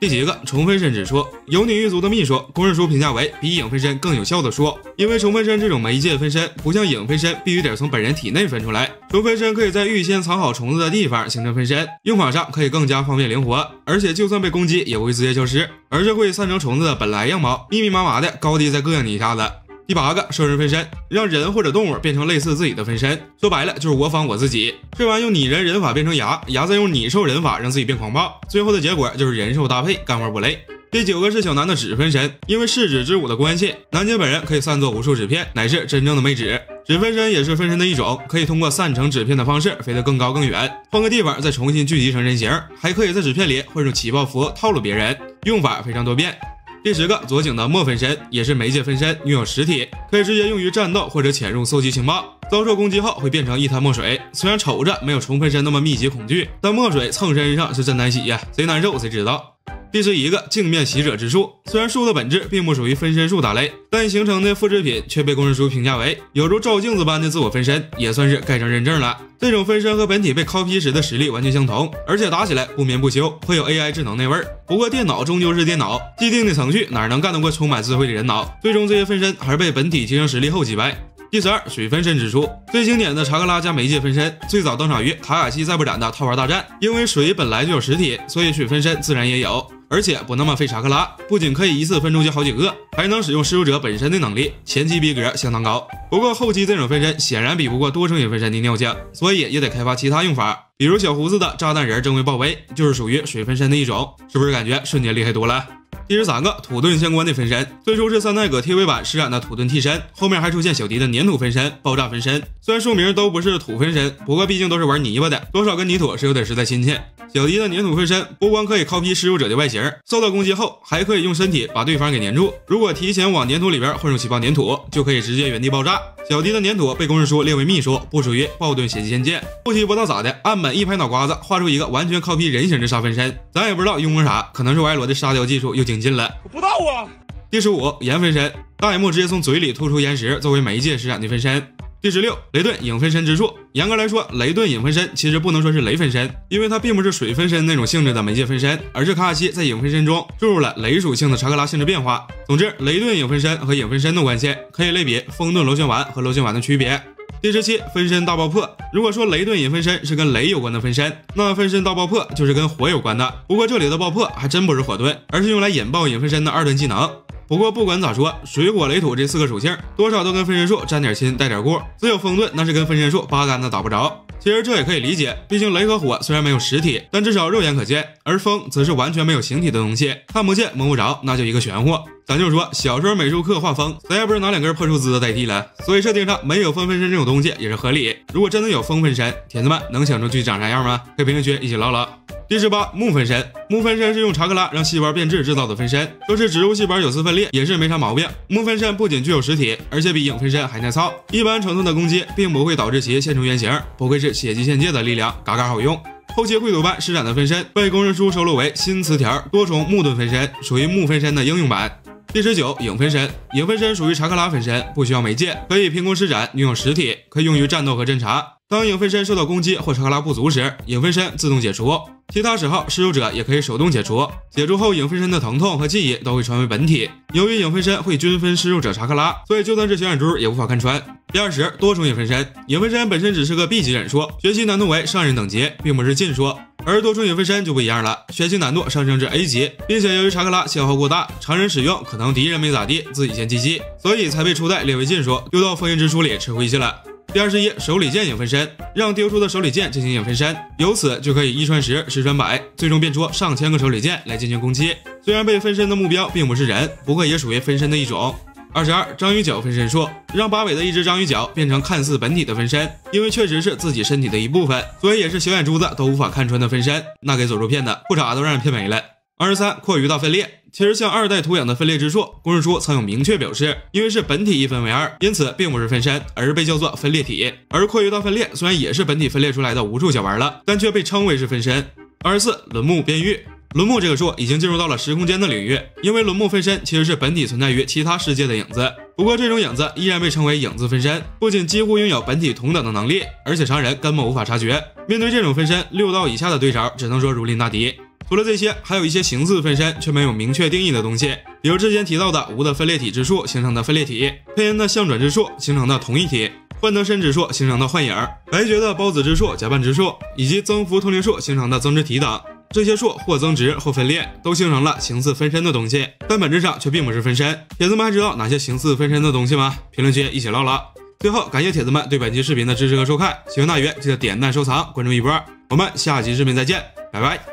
第几个重分身指数？有女狱卒的秘书公认书评价为比影分身更有效的说，因为重分身这种媒介分身不像影分身必须得从本人体内分出来，重分身可以在预先藏好虫子的地方形成分身，用法上可以更加方便灵活，而且就算被攻击也会直接消失，而是会散成虫子的本来样貌，密密麻麻的，高低再膈应你一下子。第八个兽人分身，让人或者动物变成类似自己的分身，说白了就是我仿我自己。这玩意用拟人人法变成牙，牙再用拟兽人法让自己变狂暴，最后的结果就是人兽搭配，干活不累。第九个是小南的纸分身，因为视纸之舞的关系，南姐本人可以散作无数纸片，乃是真正的魅纸。纸分身也是分身的一种，可以通过散成纸片的方式飞得更高更远，换个地方再重新聚集成人形，还可以在纸片里混入起爆符套路别人，用法非常多变。第十个左井的墨分身也是媒介分身，拥有实体，可以直接用于战斗或者潜入搜集情报。遭受攻击后会变成一滩墨水，虽然瞅着没有重分身那么密集恐惧，但墨水蹭身上是真难洗呀，贼难受谁知道。第十一个镜面洗者之术，虽然术的本质并不属于分身术大类，但形成的复制品却被公认书评价为有如照镜子般的自我分身，也算是盖章认证了。这种分身和本体被 copy 时的实力完全相同，而且打起来不眠不休，会有 AI 智能那味儿。不过电脑终究是电脑，既定的程序哪能干得过充满智慧的人脑？最终这些分身还是被本体提升实力后击败。第十二，水分身之术，最经典的查克拉加媒介分身，最早登场于卡卡西再不斩的套娃大战。因为水本来就有实体，所以水分身自然也有。而且不那么费查克拉，不仅可以一次分出去好几个，还能使用施术者本身的能力，前期逼格相当高。不过后期这种分身显然比不过多成影分身的尿性，所以也得开发其他用法，比如小胡子的炸弹人正位爆威，就是属于水分身的一种，是不是感觉瞬间厉害多了？第十三个土遁相关的分身，最初是三代葛 TV 版施展的土遁替身，后面还出现小迪的粘土分身、爆炸分身。虽然书名都不是土分身，不过毕竟都是玩泥巴的，多少跟泥土是有点实在亲切。小迪的粘土分身不光可以 copy 施术者的外形，受到攻击后还可以用身体把对方给粘住。如果提前往粘土里边混入起爆粘土，就可以直接原地爆炸。小迪的粘土被公式书列为秘书，不属于暴盾邪气仙剑。后期不知道咋的，岸本一拍脑瓜子画出一个完全 copy 人形的杀分身，咱也不知道用过啥，可能是我爱罗的沙雕技术又精进了。我不知道啊。第十五岩分身，大眼木直接从嘴里吐出岩石作为媒介施展的分身。第十六，雷顿影分身之术。严格来说，雷顿影分身其实不能说是雷分身，因为它并不是水分身那种性质的媒介分身，而是卡卡西在影分身中注入了雷属性的查克拉性质变化。总之，雷顿影分身和影分身的关系可以类比风遁螺旋丸和螺旋丸的区别。第十七，分身大爆破。如果说雷顿隐分身是跟雷有关的分身，那分身大爆破就是跟火有关的。不过这里的爆破还真不是火遁，而是用来引爆隐分身的二段技能。不过不管咋说，水火雷土这四个属性多少都跟分身术沾点亲带点故，只有风遁那是跟分身术八竿子打不着。其实这也可以理解，毕竟雷和火虽然没有实体，但至少肉眼可见，而风则是完全没有形体的东西，看不见摸不着，那就一个玄乎。咱就说小时候美术课画风，咱也不是拿两根破树枝子代替了，所以设定上没有风分身这种东西也是合理。如果真的有风分身，铁子们能想出具体长啥样吗？可以评论区一起唠唠。第十八木分身，木分身是用查克拉让细胞变质制造的分身，说是植入细胞有丝分裂也是没啥毛病。木分身不仅具有实体，而且比影分身还耐操，一般程度的攻击并不会导致其现出原形，不愧是血祭仙界的力量，嘎嘎好用。后期绘图班施展的分身被公认书收录为新词条多重木盾分身，属于木分身的应用版。第十九影分身，影分身属于查克拉分身，不需要媒介，可以凭空施展，拥有实体，可以用于战斗和侦查。当影分身受到攻击或查克拉不足时，影分身自动解除。其他时候，施术者也可以手动解除。解除后，影分身的疼痛和记忆都会传回本体。由于影分身会均分施术者查克拉，所以就算是小眼珠也无法看穿。第二十，多重影分身。影分身本身只是个 B 级忍术，学习难度为上忍等级，并不是禁术。而多重影分身就不一样了，学习难度上升至 A 级，并且由于查克拉消耗过大，常人使用可能敌人没咋地，自己先 GG，所以才被初代列为禁术，丢到封印之书里吃灰去了。第二十一，手里剑影分身，让丢出的手里剑进行影分身，由此就可以一传十，十传百，最终变出上千个手里剑来进行攻击。虽然被分身的目标并不是人，不过也属于分身的一种。二十二，章鱼脚分身术，让八尾的一只章鱼脚变成看似本体的分身，因为确实是自己身体的一部分，所以也是小眼珠子都无法看穿的分身。那给佐助骗的，裤衩都让人骗没了。二十三，阔鱼大分裂。其实像二代图养的分裂之术，公式书曾有明确表示，因为是本体一分为二，因此并不是分身，而是被叫做分裂体。而阔鱼大分裂虽然也是本体分裂出来的无数小丸了，但却被称为是分身。二十四，轮木变玉。轮木这个术已经进入到了时空间的领域，因为轮木分身其实是本体存在于其他世界的影子，不过这种影子依然被称为影子分身，不仅几乎拥有本体同等的能力，而且常人根本无法察觉。面对这种分身，六道以下的对手只能说如临大敌。除了这些，还有一些形似分身却没有明确定义的东西，比如之前提到的无的分裂体之术形成的分裂体，佩恩的相转之术形成的同一体，幻灯身之术形成的幻影，白绝的孢子之术假扮之术，以及增幅通灵术形成的增值体等，这些术或增值或分裂，都形成了形似分身的东西，但本质上却并不是分身。铁子们还知道哪些形似分身的东西吗？评论区一起唠唠。最后，感谢铁子们对本期视频的支持和收看，喜欢大鱼记得点赞、收藏、关注一波，我们下期视频再见，拜拜。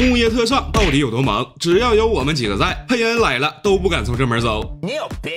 木叶特上到底有多猛？只要有我们几个在，佩恩来了都不敢从这门走。牛逼！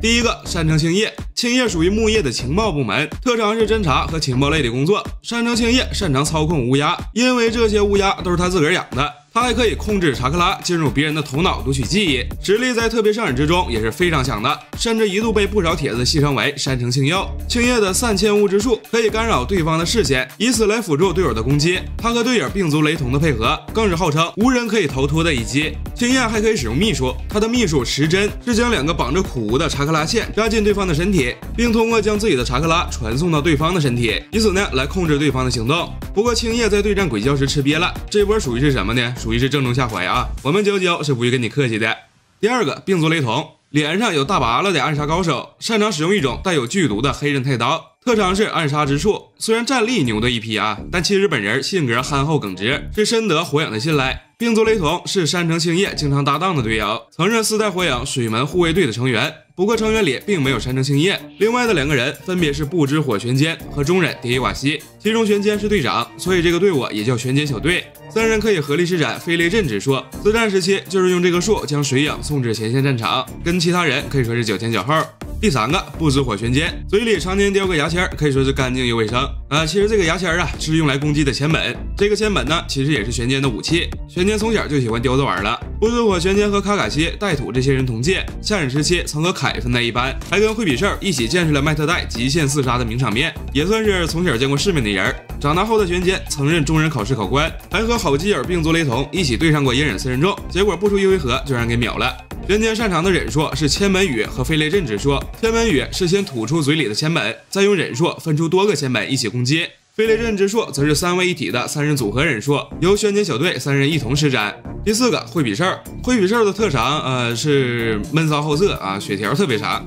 第一个，山城青叶，青叶属于木叶的情报部门，特长是侦查和情报类的工作。山城青叶擅长操控乌鸦，因为这些乌鸦都是他自个儿养的。他还可以控制查克拉进入别人的头脑读取记忆，实力在特别上瘾之中也是非常强的，甚至一度被不少帖子戏称为山城青药。青叶的散千物之术可以干扰对方的视线，以此来辅助队友的攻击。他和队友病足雷同的配合，更是号称无人可以逃脱的一击。青叶还可以使用秘术，他的秘术时针是将两个绑着苦无的查克拉线扎进对方的身体，并通过将自己的查克拉传送到对方的身体，以此呢来控制对方的行动。不过青叶在对战鬼鲛时吃瘪了，这波属于是什么呢？属于是正中下怀啊！我们娇娇是不会跟你客气的。第二个，病足雷同，脸上有大疤了的暗杀高手，擅长使用一种带有剧毒的黑刃太刀，特长是暗杀之术。虽然战力牛的一批啊，但其实本人性格憨厚耿直，是深得火影的信赖。病足雷同是山城青叶经常搭档的队友，曾任四代火影水门护卫队的成员。不过成员里并没有山城青叶，另外的两个人分别是不知火玄间和中忍蝶衣瓦西，其中玄间是队长，所以这个队伍也叫玄间小队。三人可以合力施展飞雷阵之术，自战时期就是用这个术将水影送至前线战场，跟其他人可以说是脚前脚后。第三个不知火玄间，嘴里常年叼个牙签，可以说是干净又卫生啊。其实这个牙签啊是用来攻击的千本，这个千本呢其实也是玄间的武器。玄间从小就喜欢叼这玩意儿了。不知火玄间和卡卡西、带土这些人同届，夏忍时期曾和凯分在一班，还跟惠比寿一起见识了麦特戴极限四杀的名场面，也算是从小见过世面的人。长大后的玄间曾任中忍考试考官，还和好基友并足雷同一起对上过隐忍四人众，结果不出一回合就让人给秒了。玄间擅长的忍术是千本羽和飞雷阵之术。千本羽是先吐出嘴里的千本，再用忍术分出多个千本一起攻击。飞雷阵之术则是三位一体的三人组合忍术，由玄间小队三人一同施展。第四个惠比寿，惠比寿的特长呃是闷骚好色啊，血条特别长。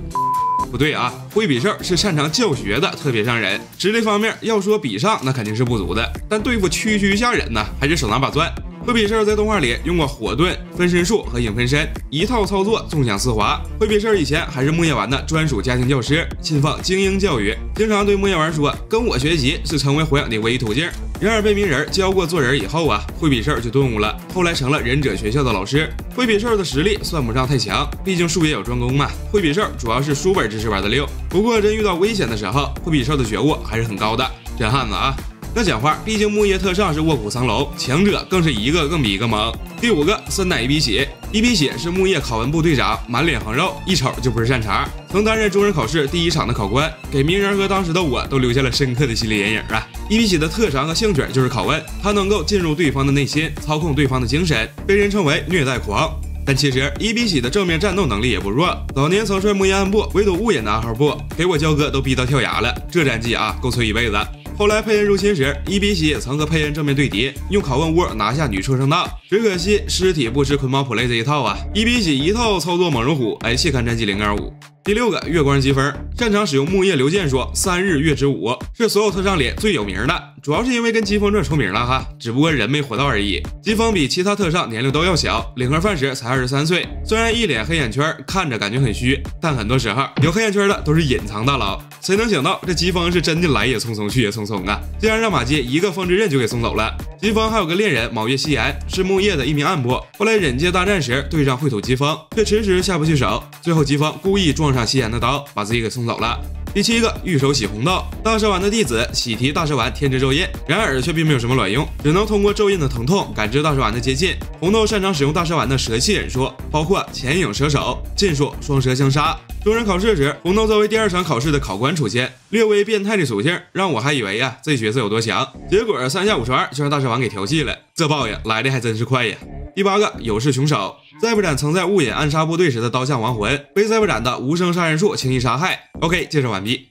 不对啊，惠比寿是擅长教学的特别上人，实力方面要说比上那肯定是不足的，但对付区区下忍呢，还是手拿把攥。惠比寿在动画里用过火遁、分身术和影分身，一套操作纵享丝滑。惠比寿以前还是木叶丸的专属家庭教师，信奉精英教育，经常对木叶丸说：“跟我学习是成为火影的唯一途径。”然而被鸣人教过做人以后啊，惠比寿就顿悟了，后来成了忍者学校的老师。惠比寿的实力算不上太强，毕竟术业有专攻嘛。惠比寿主要是书本知识玩的溜，不过真遇到危险的时候，惠比寿的觉悟还是很高的，真汉子啊！那讲话，毕竟木叶特上是卧虎藏龙，强者更是一个更比一个猛。第五个，三奶一鼻血，一鼻血是木叶考文部队长，满脸横肉，一瞅就不是善茬。曾担任中忍考试第一场的考官，给鸣人和当时的我都留下了深刻的心理阴影啊。一鼻血的特长和兴趣就是拷问，他能够进入对方的内心，操控对方的精神，被人称为虐待狂。但其实一鼻血的正面战斗能力也不弱，早年曾率木叶暗部围堵雾眼的二号部，给我焦哥都逼到跳崖了。这战绩啊，够吹一辈子。后来佩恩入侵时，伊比喜曾和佩恩正面对敌，用拷问窝拿下女畜生道。只可惜尸体不吃捆绑 play 这一套啊！伊比喜一套操作猛如虎，哎，细看战绩零杠五。第六个月光积分，擅长使用木叶流剑术三日月之舞是所有特上里最有名的，主要是因为跟疾风传出名了哈，只不过人没活到而已。疾风比其他特上年龄都要小，领盒饭时才二十三岁，虽然一脸黑眼圈，看着感觉很虚，但很多时候有黑眼圈的都是隐藏大佬。谁能想到这疾风是真的来也匆匆去也匆匆啊，竟然让马街一个风之刃就给送走了。疾风还有个恋人卯月夕颜，是木叶的一名暗部，后来忍界大战时对上秽土疾风，却迟迟下不去手，最后疾风故意撞。上夕颜的刀，把自己给送走了。第七个，玉手洗红豆，大蛇丸的弟子喜提大蛇丸天之咒印，然而却并没有什么卵用，只能通过咒印的疼痛感知大蛇丸的接近。红豆擅长使用大蛇丸的蛇系忍术，包括潜影蛇手、禁术双蛇相杀。中忍考试时，红豆作为第二场考试的考官出现，略微变态的属性让我还以为呀这角色有多强，结果三下五除二就让大蛇丸给调戏了，这报应来的还真是快呀。第八个有事凶手，再不斩曾在雾隐暗杀部队时的刀下亡魂，被再不斩的无声杀人术轻易杀害。OK，介绍完毕。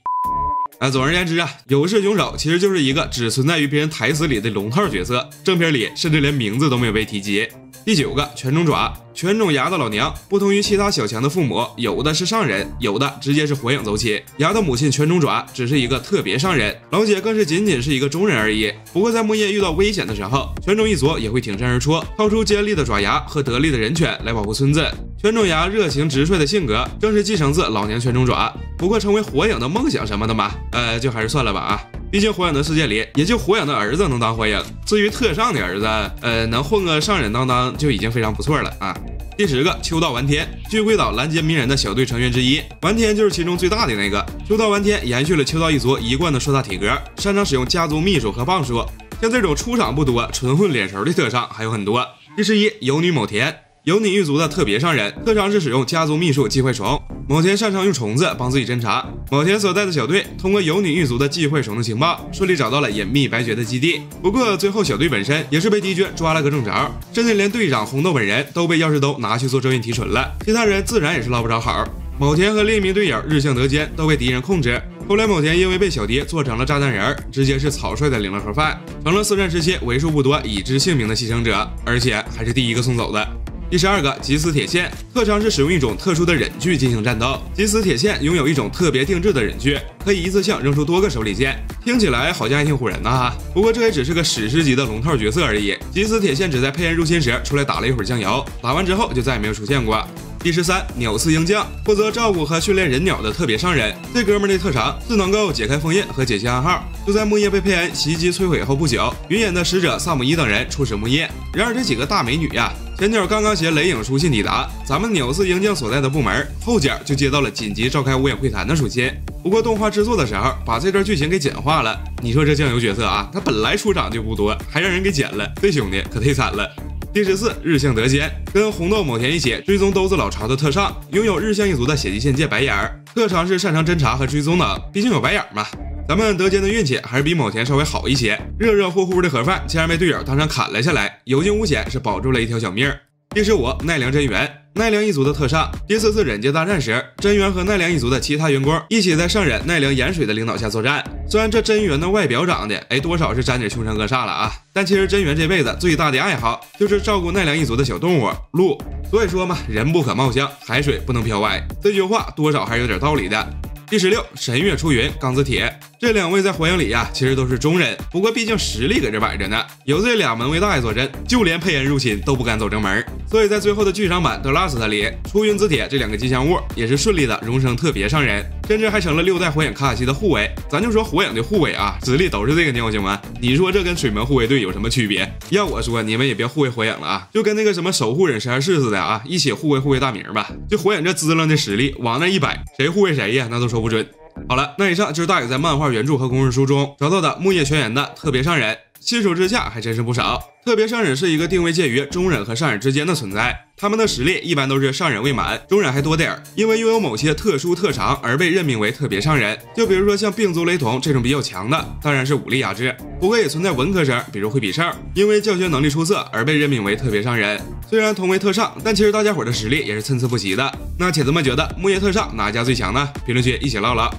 啊，总而言之啊，有事凶手其实就是一个只存在于别人台词里的龙套角色，正片里甚至连名字都没有被提及。第九个犬种爪，犬种牙的老娘不同于其他小强的父母，有的是上人，有的直接是火影走起。牙的母亲犬种爪只是一个特别上人，老姐更是仅仅是一个中人而已。不过在木叶遇到危险的时候，犬种一族也会挺身而出，掏出尖利的爪牙和得力的人犬来保护村子。犬种牙热情直率的性格，正是继承自老娘犬种爪。不过成为火影的梦想什么的嘛，呃，就还是算了吧啊。毕竟火影的世界里，也就火影的儿子能当火影。至于特上的儿子，呃，能混个上忍当当就已经非常不错了啊。第十个秋道丸天，巨龟岛蓝间鸣人的小队成员之一，丸天就是其中最大的那个。秋道丸天延续了秋道一族一贯的硕大体格，擅长使用家族秘术和棒术。像这种出场不多、纯混脸熟的特上还有很多。第十一有女某田。有你狱族的特别上人，特长是使用家族秘术忌讳虫。某田擅长用虫子帮自己侦查。某田所带的小队通过有你狱族的忌讳虫的情报，顺利找到了隐秘白绝的基地。不过最后小队本身也是被敌军抓了个正着，甚至连队长红豆本人都被钥匙兜拿去做咒印提纯了。其他人自然也是捞不着好。某田和另一名队友日向德间都被敌人控制。后来某田因为被小蝶做成了炸弹人，直接是草率的领了盒饭，成了四战时期为数不多已知姓名的牺牲者，而且还是第一个送走的。第十二个吉斯铁线特长是使用一种特殊的忍具进行战斗。吉斯铁线拥有一种特别定制的忍具，可以一次性扔出多个手里剑，听起来好像还挺唬人的哈。不过这也只是个史诗级的龙套角色而已。吉斯铁线只在佩恩入侵时出来打了一会儿酱油，打完之后就再也没有出现过。第十三，鸟刺鹰将负责照顾和训练人鸟的特别上人，这哥们的特长是能够解开封印和解析暗号。就在木叶被佩恩袭击摧毁后不久，云野的使者萨姆伊等人出使木叶。然而这几个大美女呀，前脚刚刚携雷影书信抵达咱们鸟刺鹰将所在的部门，后脚就接到了紧急召开无影会谈的书信。不过动画制作的时候把这段剧情给简化了。你说这酱油角色啊，他本来出场就不多，还让人给剪了，这兄弟可忒惨了。第十四，日向德间跟红豆某田一起追踪兜子老巢的特上，拥有日向一族的血迹线界白眼儿，特长是擅长侦查和追踪等，毕竟有白眼嘛。咱们德间的运气还是比某田稍微好一些，热热乎乎的盒饭竟然被队友当场砍了下来，有惊无险是保住了一条小命。第十五，奈良真元。奈良一族的特上，第四次忍界大战时，真元和奈良一族的其他员工一起在上忍奈良盐水的领导下作战。虽然这真元的外表长得，哎，多少是沾点凶神恶煞了啊，但其实真元这辈子最大的爱好就是照顾奈良一族的小动物鹿。所以说嘛，人不可貌相，海水不能漂歪，这句话多少还是有点道理的。第十六，神月出云，钢子铁，这两位在火影里呀，其实都是中人，不过毕竟实力搁这摆着呢，有这俩门卫大爷坐镇，就连佩恩入侵都不敢走正门，所以在最后的剧场版《The Last》里，出云子铁这两个吉祥物也是顺利的荣升特别上人，甚至还成了六代火影卡卡西的护卫。咱就说火影的护卫啊，实力都是这个尿性吗？你说这跟水门护卫队有什么区别？要我说，你们也别护卫火影了啊，就跟那个什么守护忍十二世似的啊，一起护卫护卫大名吧。就火影这滋楞的实力往那一摆，谁护卫谁呀，那都说。不准。好了，那以上就是大宇在漫画原著和公式书中找到的木叶全员的特别上忍。新手之下还真是不少。特别上忍是一个定位介于中忍和上忍之间的存在，他们的实力一般都是上忍未满，中忍还多点儿。因为拥有某些特殊特长而被任命为特别上忍。就比如说像病族雷同这种比较强的，当然是武力压制。不过也存在文科生，比如惠比寿，因为教学能力出色而被任命为特别上忍。虽然同为特上，但其实大家伙的实力也是参差不齐的。那铁子们觉得木叶特上哪家最强呢？评论区一起唠唠。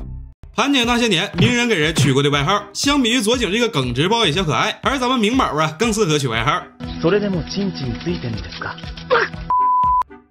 盘点那些年名人给人取过的外号，相比于左井这个耿直暴野小可爱，还是咱们明宝啊更适合取外号。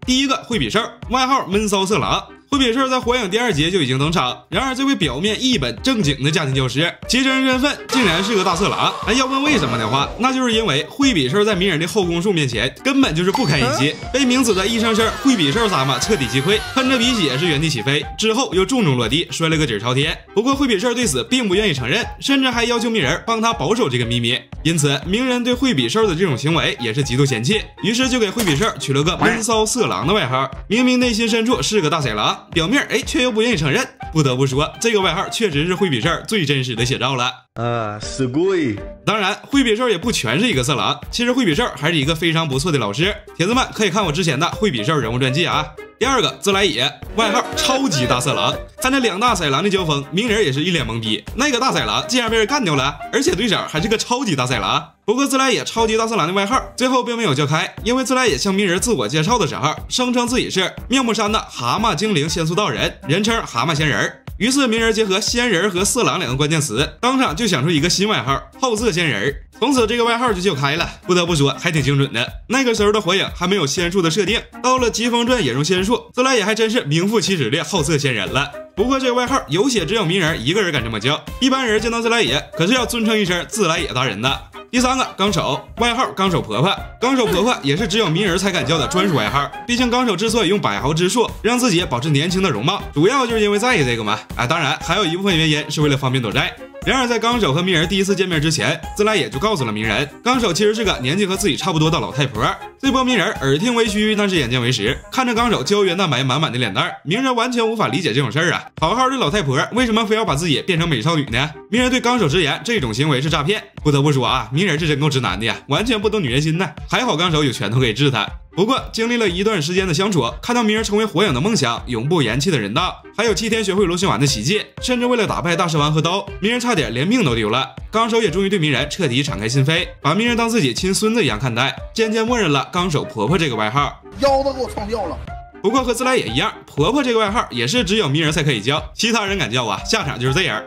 第一个惠比寿，外号闷骚色狼。惠比寿在火影第二节就已经登场，然而这位表面一本正经的家庭教师，其真实身份竟然是个大色狼。哎，要问为什么的话，那就是因为惠比寿在鸣人的后宫术面前根本就是不堪一击，被鸣子的一声声惠比寿撒嘛彻底击溃，喷着鼻血是原地起飞，之后又重重落地，摔了个底朝天。不过惠比寿对此并不愿意承认，甚至还要求鸣人帮他保守这个秘密。因此，鸣人对惠比寿的这种行为也是极度嫌弃，于是就给惠比寿取了个闷骚色狼的外号。明明内心深处是个大色狼。表面哎，却又不愿意承认。不得不说，这个外号确实是惠比寿最真实的写照了。啊，死鬼。当然，惠比寿也不全是一个色狼。其实惠比寿还是一个非常不错的老师。铁子们可以看我之前的惠比寿人物传记啊。第二个自来也，外号超级大色狼。看这两大色狼的交锋，鸣人也是一脸懵逼。那个大色狼竟然被人干掉了，而且对手还是个超级大色狼。不过自来也超级大色狼的外号最后并没有叫开，因为自来也向鸣人自我介绍的时候，声称自己是妙木山的蛤蟆精灵仙素道人，人称蛤蟆仙人。于是鸣人结合仙人和色狼两个关键词，当场就想出一个新外号——好色仙人。从此这个外号就叫开了。不得不说，还挺精准的。那个时候的火影还没有仙术的设定，到了疾风传引入仙术，自来也还真是名副其实的好色仙人了。不过这个外号有写只有鸣人一个人敢这么叫，一般人见到自来也可是要尊称一声自来也大人的。第三个纲手，外号纲手婆婆。纲手婆婆也是只有鸣人才敢叫的专属外号。毕竟纲手之所以用百毫之术让自己保持年轻的容貌，主要就是因为在意这个嘛。哎，当然还有一部分原因是为了方便躲债。然而，在纲手和鸣人第一次见面之前，自来也就告诉了鸣人，纲手其实是个年纪和自己差不多的老太婆。这波鸣人耳听为虚，但是眼见为实。看着纲手胶原蛋白满满的脸蛋，鸣人完全无法理解这种事儿啊！好好的老太婆，为什么非要把自己变成美少女呢？鸣人对纲手直言，这种行为是诈骗。不得不说啊，鸣人是真够直男的呀，完全不懂女人心呢。还好纲手有拳头可以治他。不过，经历了一段时间的相处，看到鸣人成为火影的梦想，永不言弃的人道，还有七天学会螺旋丸的奇迹，甚至为了打败大蛇丸和刀，鸣人差点连命都丢了。纲手也终于对鸣人彻底敞开心扉，把鸣人当自己亲孙子一样看待，渐渐默认了纲手婆婆这个外号。腰都给我撞掉了。不过和自来也一样，婆婆这个外号也是只有鸣人才可以叫，其他人敢叫啊，下场就是这样。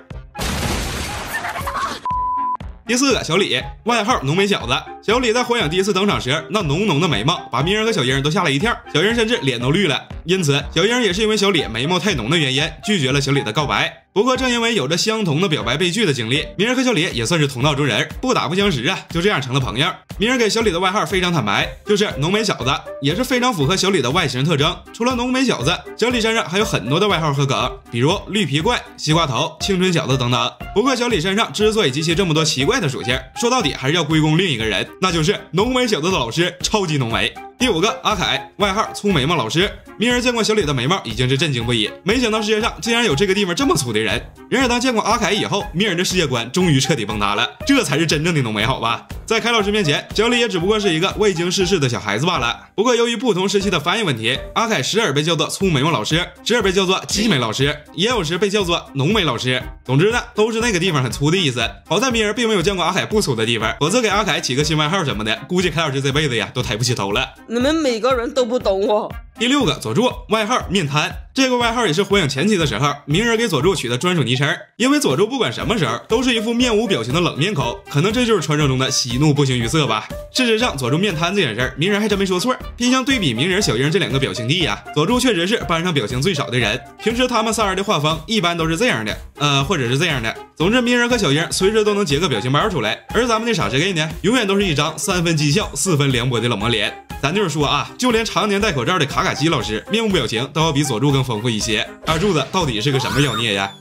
第四个小李，外号浓眉小子。小李在火影第一次登场时，那浓浓的眉毛把鸣人和小樱都吓了一跳，小樱甚至脸都绿了。因此，小樱也是因为小李眉毛太浓的原因，拒绝了小李的告白。不过，正因为有着相同的表白被拒的经历，鸣人和小李也算是同道中人，不打不相识啊，就这样成了朋友。鸣人给小李的外号非常坦白，就是浓眉小子，也是非常符合小李的外形特征。除了浓眉小子，小李身上还有很多的外号和梗，比如绿皮怪、西瓜头、青春小子等等。不过，小李身上之所以集齐这么多奇怪的属性，说到底还是要归功另一个人，那就是浓眉小子的老师，超级浓眉。第五个阿凯，外号粗眉毛老师。鸣人见过小李的眉毛，已经是震惊不已，没想到世界上竟然有这个地方这么粗的人。然而当见过阿凯以后，鸣人的世界观终于彻底崩塌了，这才是真正的浓眉，好吧？在凯老师面前，小李也只不过是一个未经世事的小孩子罢了。不过由于不同时期的翻译问题，阿凯时而被叫做粗眉毛老师，时而被叫做鸡眉老师，也有时被叫做浓眉老师。总之呢，都是那个地方很粗的意思。好在鸣人并没有见过阿凯不粗的地方，否则给阿凯起个新外号什么的，估计凯老师这辈子呀都抬不起头了。你们每个人都不懂我。第六个佐助，外号面瘫。这个外号也是火影前期的时候，鸣人给佐助取的专属昵称。因为佐助不管什么时候都是一副面无表情的冷面孔，可能这就是传说中的喜怒不形于色吧。事实上，佐助面瘫这件事儿，鸣人还真没说错。偏向对比鸣人、小樱这两个表情帝呀，佐助确实是班上表情最少的人。平时他们仨人的画风一般都是这样的，呃，或者是这样的。总之，鸣人和小樱随时都能截个表情包出来，而咱们的傻直 gay 呢，永远都是一张三分讥笑、四分凉薄的冷漠脸。咱就是说啊，就连常年戴口罩的卡卡西老师，面部表情都要比佐助更丰富一些。二柱子到底是个什么妖孽呀？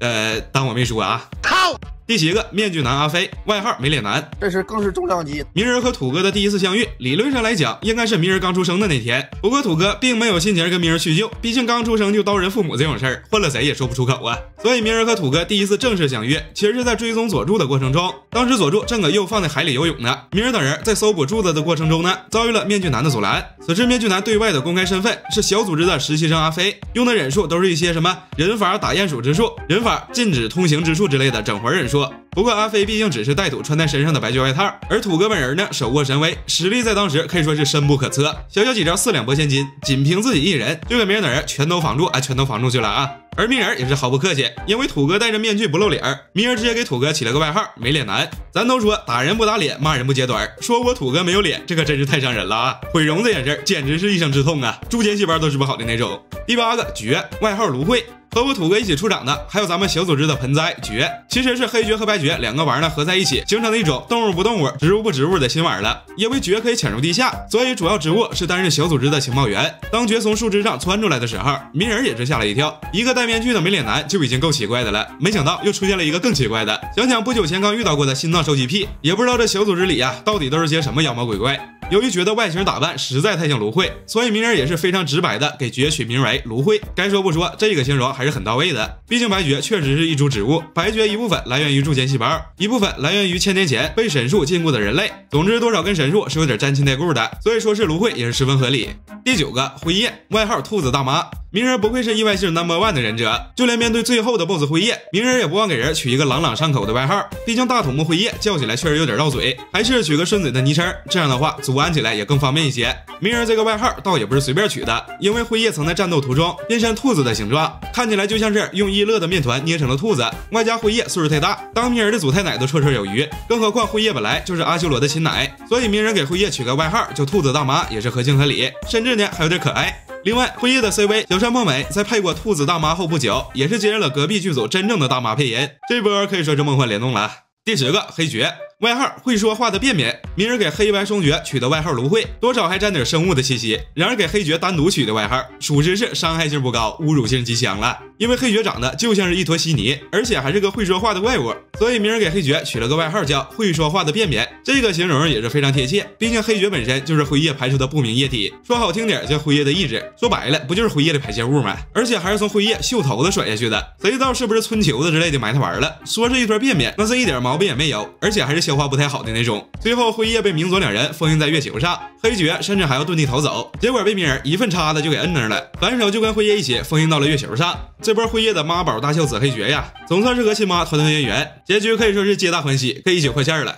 呃，当我没说啊。靠！第七个面具男阿飞，外号没脸男，这是更是重量级。鸣人和土哥的第一次相遇，理论上来讲，应该是鸣人刚出生的那天。不过土哥并没有心情跟鸣人叙旧，毕竟刚出生就刀人父母这种事儿，换了谁也说不出口啊。所以鸣人和土哥第一次正式相遇，其实是在追踪佐助的过程中。当时佐助正搁鼬放在海里游泳呢，鸣人等人在搜捕柱子的过程中呢，遭遇了面具男的阻拦。此时面具男对外的公开身份是小组织的实习生阿飞，用的忍术都是一些什么人法打鼹鼠之术、人法禁止通行之术之类的整活忍术。不过阿飞毕竟只是带土穿在身上的白绝外套，而土哥本人呢手握神威，实力在当时可以说是深不可测。小小几招四两拨千斤，仅凭自己一人就给鸣人等人全都防住啊，全都防住去了啊！而鸣人也是毫不客气，因为土哥戴着面具不露脸，鸣人直接给土哥起了个外号“没脸男”。咱都说打人不打脸，骂人不揭短，说我土哥没有脸，这可真是太伤人了啊！毁容这件事简直是一生之痛啊，猪间细胞都治不好的那种。第八个绝，外号芦荟。和我土哥一起出场的，还有咱们小组织的盆栽蕨，其实是黑蕨和白蕨两个玩意呢合在一起形成的一种动物不动物、植物不植物的新玩意儿了。因为蕨可以潜入地下，所以主要职务是担任小组织的情报员。当蕨从树枝上窜出来的时候，鸣人也是吓了一跳。一个戴面具的没脸男就已经够奇怪的了，没想到又出现了一个更奇怪的。想想不久前刚遇到过的心脏收集癖，也不知道这小组织里呀到底都是些什么妖魔鬼怪。由于觉得外形打扮实在太像芦荟，所以鸣人也是非常直白的给蕨取名为芦荟。该说不说，这个形容还是很到位的。毕竟白蕨确实是一株植物，白蕨一部分来源于柱间细胞，一部分来源于千年前被神树禁锢的人类。总之，多少跟神树是有点沾亲带故的，所以说是芦荟也是十分合理。第九个辉夜，外号兔子大妈。鸣人不愧是意外性 number one 的忍者，就连面对最后的 boss 辉夜，鸣人也不忘给人取一个朗朗上口的外号。毕竟大土木辉夜叫起来确实有点绕嘴，还是取个顺嘴的昵称，这样的话组安起来也更方便一些。鸣人这个外号倒也不是随便取的，因为辉夜曾在战斗途中变身兔子的形状，看起来就像是用一乐的面团捏成了兔子。外加辉夜岁数太大，当鸣人的祖太奶都绰绰有余，更何况辉夜本来就是阿修罗的亲奶，所以鸣人给辉夜取个外号叫兔子大妈也是合情合理，甚至呢还有点可爱。另外，辉夜的 CV 小山梦美在配过兔子大妈后不久，也是接任了隔壁剧组真正的大妈配音，这波可以说是梦幻联动了。第十个黑绝。外号会说话的便便，鸣人给黑白双绝取的外号芦荟，多少还沾点生物的气息。然而给黑绝单独取的外号，属实是伤害性不高，侮辱性极强了。因为黑绝长得就像是一坨稀泥，而且还是个会说话的怪物，所以鸣人给黑绝取了个外号叫会说话的便便。这个形容也是非常贴切，毕竟黑绝本身就是灰液排出的不明液体，说好听点叫灰液的意志，说白了不就是灰液的排泄物吗？而且还是从灰液袖头子甩下去的，谁知道是不是春球子之类的埋汰玩了？说是一坨便便，那是一点毛病也没有，而且还是小消化不太好的那种。最后，辉夜被明佐两人封印在月球上，黑绝甚至还要遁地逃走，结果被鸣人一份叉子就给摁那儿了，反手就跟辉夜一起封印到了月球上。这波辉夜的妈宝大孝子黑绝呀，总算是和亲妈团团圆圆，结局可以说是皆大欢喜，可以一起换线了。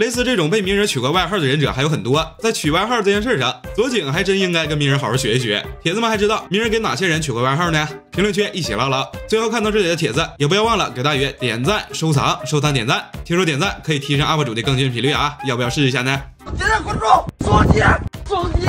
类似这种被鸣人取过外号的忍者还有很多，在取外号这件事上，佐井还真应该跟鸣人好好学一学。铁子们还知道鸣人给哪些人取过外号呢？评论区一起唠唠。最后看到这里的铁子，也不要忘了给大鱼点赞、收藏、收藏、点赞。听说点赞可以提升 UP 主的更新频率啊，要不要试一下呢？点赞关注，双击，双击。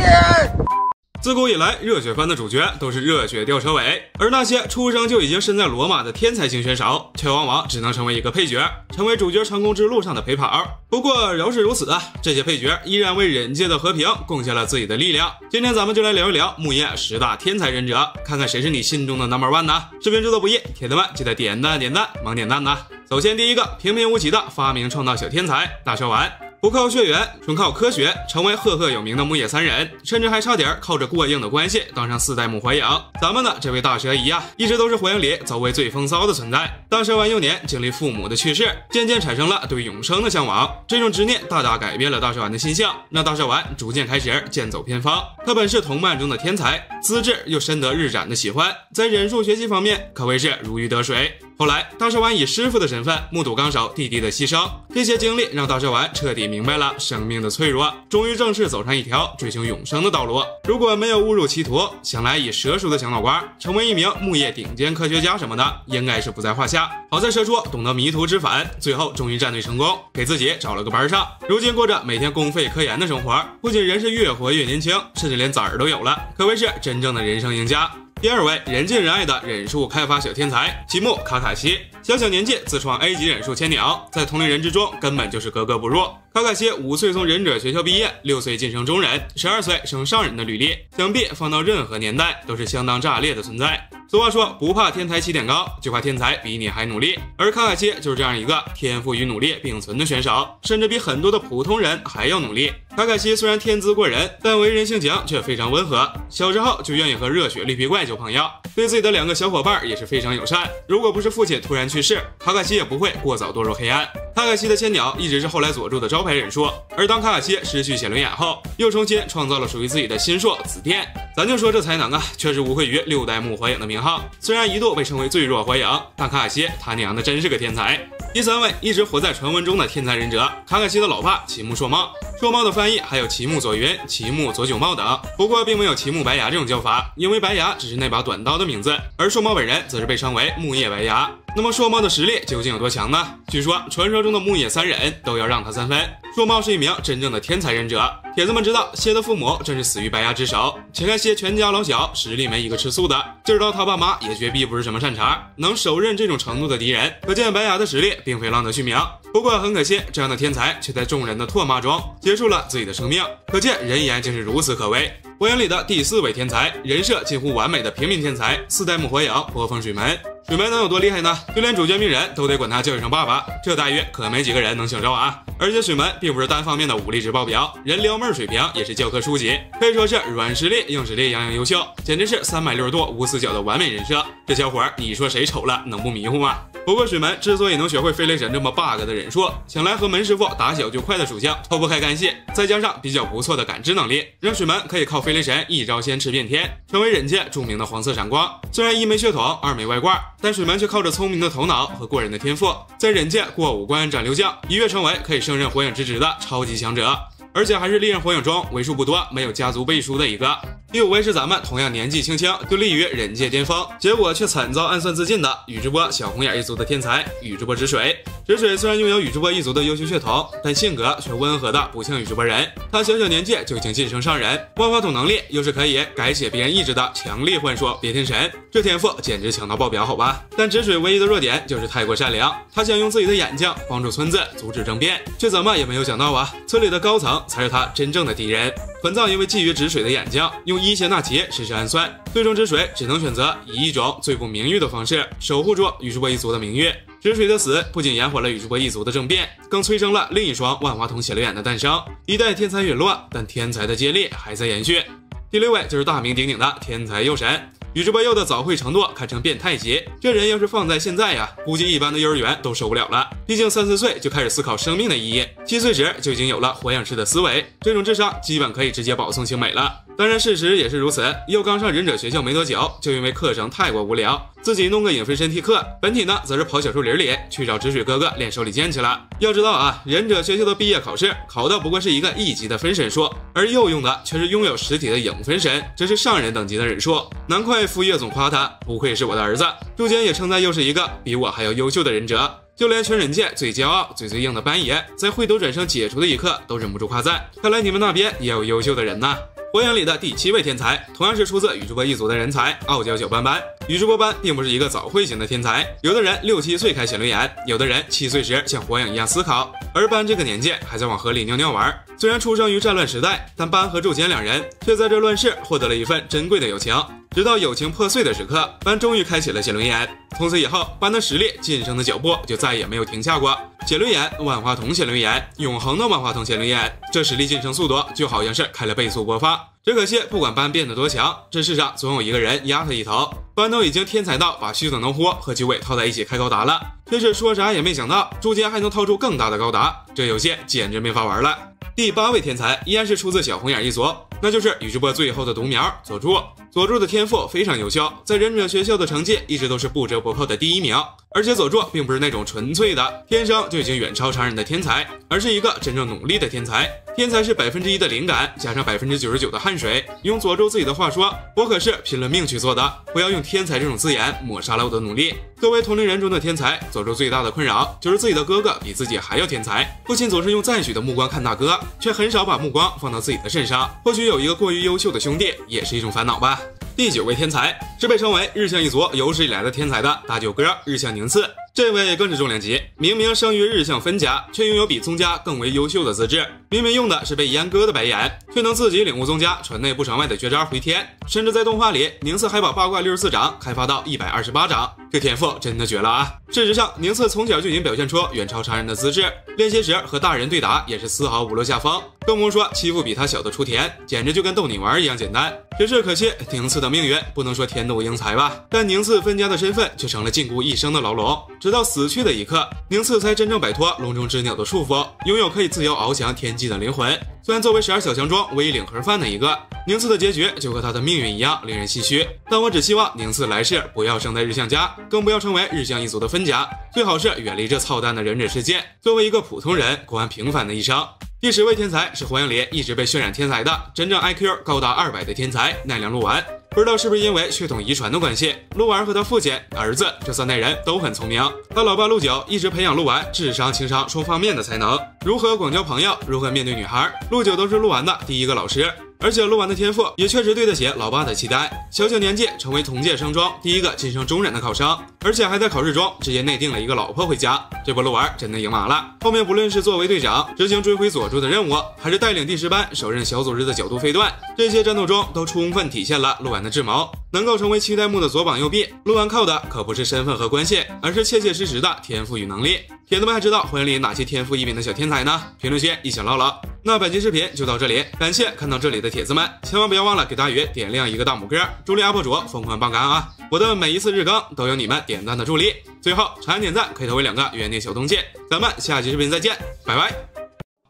自古以来，热血番的主角都是热血吊车尾，而那些出生就已经身在罗马的天才型选手，却往往只能成为一个配角，成为主角成功之路上的陪跑。不过饶是如此啊，这些配角依然为忍界的和平贡献了自己的力量。今天咱们就来聊一聊木叶十大天才忍者，看看谁是你心中的 number one 呢？视频制作不易，铁子们记得点赞点赞，忙点赞呐！首先第一个平平无奇的发明创造小天才大蛇丸。不靠血缘，纯靠科学，成为赫赫有名的木叶三人，甚至还差点靠着过硬的关系当上四代目火影。咱们的这位大蛇姨呀，一直都是火影里走位最风骚的存在。大蛇丸幼年经历父母的去世，渐渐产生了对永生的向往，这种执念大大改变了大蛇丸的心性，让大蛇丸逐渐开始剑走偏锋。他本是同伴中的天才，资质又深得日斩的喜欢，在忍术学习方面可谓是如鱼得水。后来，大蛇丸以师傅的身份目睹纲手弟弟的牺牲，这些经历让大蛇丸彻底明白了生命的脆弱，终于正式走上一条追求永生的道路。如果没有误入歧途，想来以蛇叔的小脑瓜成为一名木叶顶尖科学家什么的，应该是不在话下。好在蛇叔懂得迷途知返，最后终于战队成功，给自己找了个班上，如今过着每天公费科研的生活，不仅人是越活越年轻，甚至连崽儿都有了，可谓是真正的人生赢家。第二位人见人爱的忍术开发小天才吉木卡卡西，小小年纪自创 A 级忍术千鸟，在同龄人之中根本就是格格不入。卡卡西五岁从忍者学校毕业，六岁晋升中忍，十二岁升上忍的履历，想必放到任何年代都是相当炸裂的存在。俗话说，不怕天才起点高，就怕天才比你还努力。而卡卡西就是这样一个天赋与努力并存的选手，甚至比很多的普通人还要努力。卡卡西虽然天资过人，但为人性情却非常温和。小时候就愿意和热血绿皮怪交朋友，对自己的两个小伙伴也是非常友善。如果不是父亲突然去世，卡卡西也不会过早堕入黑暗。卡卡西的千鸟一直是后来佐助的招牌忍术，而当卡卡西失去写轮眼后，又重新创造了属于自己的新术紫电。咱就说这才能啊，确实无愧于六代目火影的名号。虽然一度被称为最弱火影，但卡卡西他娘的真是个天才。第三位一直活在传闻中的天才忍者，卡卡西的老爸齐木硕茂。硕茂的翻译还有齐木左云、齐木左九茂等，不过并没有齐木白牙这种叫法，因为白牙只是那把短刀的名字，而硕茂本人则是被称为木叶白牙。那么硕茂的实力究竟有多强呢？据说传说中的木叶三忍都要让他三分。硕茂是一名真正的天才忍者。铁子们知道蝎的父母正是死于白牙之手，且看蝎全家老小实力没一个吃素的，就知道他爸妈也绝逼不是什么善茬，能手刃这种程度的敌人，可见白牙的实力并非浪得虚名。不过很可惜，这样的天才却在众人的唾骂中结束了自己的生命，可见人言竟是如此可畏。火影里的第四位天才，人设近乎完美的平民天才，四代目火影波风水门。水门能有多厉害呢？就连主角鸣人都得管他叫一声爸爸，这待遇可没几个人能享受啊！而且水门并不是单方面的武力值爆表，人撩妹水平也是教科书级，可以说是软实力、硬实力样样优秀，简直是三百六十度无死角的完美人设。这小伙儿，你说谁丑了能不迷糊吗？不过水门之所以能学会飞雷神这么 bug 的忍术，想来和门师傅打小就快的属性脱不开干系，再加上比较不错的感知能力，让水门可以靠飞雷神一招先吃遍天，成为忍界著名的黄色闪光。虽然一没血统，二没外挂，但水门却靠着聪明的头脑和过人的天赋，在忍界过五关斩六将，一跃成为可以胜任火影之职的超级强者，而且还是历任火影中为数不多没有家族背书的一个。第五位是咱们同样年纪轻轻就立于忍界巅峰，结果却惨遭暗算自尽的宇智波小红眼一族的天才宇智波止水。止水虽然拥有宇智波一族的优秀血统，但性格却温和的不像宇智波人。他小小年纪就已经晋升上人，万花筒能力又是可以改写别人意志的强力幻术别天神，这天赋简直强到爆表，好吧？但止水唯一的弱点就是太过善良，他想用自己的眼睛帮助村子阻止政变，却怎么也没有想到啊，村里的高层才是他真正的敌人。本藏因为觊觎止水的眼睛，用伊邪那岐实施暗算，最终止水只能选择以一种最不名誉的方式守护住宇智波一族的名誉。止水的死不仅延缓了宇智波一族的政变，更催生了另一双万花筒血流眼的诞生。一代天才陨落，但天才的接力还在延续。第六位就是大名鼎鼎的天才右神。宇智波鼬的早慧程度堪称变态级，这人要是放在现在呀，估计一般的幼儿园都受不了了。毕竟三四岁就开始思考生命的意义，七岁时就已经有了火影式的思维，这种智商基本可以直接保送清美了。当然，事实也是如此。鼬刚上忍者学校没多久，就因为课程太过无聊，自己弄个影分身替课。本体呢，则是跑小树林里去找止水哥哥练手里剑去了。要知道啊，忍者学校的毕业考试考的不过是一个一级的分身术，而鼬用的却是拥有实体的影分身，这是上人等级的忍术。难怪傅叶总夸他，不愧是我的儿子。朱坚也称赞又是一个比我还要优秀的忍者。就连全忍界最骄傲、最最硬的班爷，在会斗转生解除的一刻，都忍不住夸赞：看来你们那边也有优秀的人呐。火影里的第七位天才，同样是出自宇智波一族的人才——傲娇小斑斑。宇智波斑并不是一个早慧型的天才，有的人六七岁开显轮眼，有的人七岁时像火影一样思考，而斑这个年纪还在往河里尿尿玩。虽然出生于战乱时代，但斑和柱间两人却在这乱世获得了一份珍贵的友情。直到友情破碎的时刻，班终于开启了写轮眼。从此以后，班的实力晋升的脚步就再也没有停下过。写轮眼、万花筒写轮眼、永恒的万花筒写轮眼，这实力晋升速度就好像是开了倍速播放。只可惜，不管班变得多强，这世上总有一个人压他一头。班都已经天才到把须佐能乎和九尾套在一起开高达了，真是说啥也没想到，朱坚还能掏出更大的高达，这游戏简直没法玩了。第八位天才依然是出自小红眼一族，那就是宇智波最后的独苗佐助。佐助的天赋非常优秀，在忍者学校的成绩一直都是不折不扣的第一名。而且佐助并不是那种纯粹的天生就已经远超常人的天才，而是一个真正努力的天才。天才是百分之一的灵感加上百分之九十九的汗水。用佐助自己的话说：“我可是拼了命去做的，不要用天才这种字眼抹杀了我的努力。”作为同龄人中的天才，佐助最大的困扰就是自己的哥哥比自己还要天才，父亲总是用赞许的目光看大哥，却很少把目光放到自己的身上。或许有一个过于优秀的兄弟也是一种烦恼吧。第九位天才是被称为日向一族有史以来的天才的大舅哥日向宁次，这位更是重量级。明明生于日向分家，却拥有比宗家更为优秀的资质。明明用的是被阉割的白眼，却能自己领悟宗家传内不传外的绝招回天。甚至在动画里，宁次还把八卦六十四掌开发到一百二十八掌。这天赋真的绝了啊！事实上，宁次从小就已经表现出远超常人的资质，练习时和大人对打也是丝毫不落下风，更不用说欺负比他小的雏田，简直就跟逗你玩一样简单。只是可惜，宁次的命运不能说天妒英才吧，但宁次分家的身份却成了禁锢一生的牢笼。直到死去的一刻，宁次才真正摆脱笼中之鸟的束缚，拥有可以自由翱翔天际的灵魂。虽然作为十二小强中唯一领盒饭的一个，宁次的结局就和他的命运一样令人唏嘘。但我只希望宁次来世不要生在日向家，更不要成为日向一族的分家，最好是远离这操蛋的忍者世界，作为一个普通人过完平凡的一生。第十位天才是火影里一直被渲染天才的，真正 IQ 高达二百的天才奈良鹿丸。不知道是不是因为血统遗传的关系，鹿丸和他父亲、儿子这三代人都很聪明。他老爸鹿角一直培养鹿丸智商、情商双方面的才能，如何广交朋友，如何面对女孩，鹿角都是鹿丸的第一个老师。而且鹿丸的天赋也确实对得起老爸的期待，小小年纪成为同届生中第一个晋升中忍的考生，而且还在考试中直接内定了一个老婆回家。这波鹿丸真的赢麻了。后面不论是作为队长执行追回佐助的任务，还是带领第十班首任小组织的角度飞段，这些战斗中都充分体现了鹿丸的智谋。能够成为七代目的左膀右臂，鹿丸靠的可不是身份和关系，而是切切实实的天赋与能力。铁子们还知道火影里哪些天赋异禀的小天才呢？评论区一起唠唠。那本期视频就到这里，感谢看到这里的铁子们，千万不要忘了给大鱼点亮一个大拇哥，助力 UP 主疯狂爆肝啊！我的每一次日更都有你们点赞的助力。最后长按点赞可以投喂两个原定小东西，咱们下期视频再见，拜拜。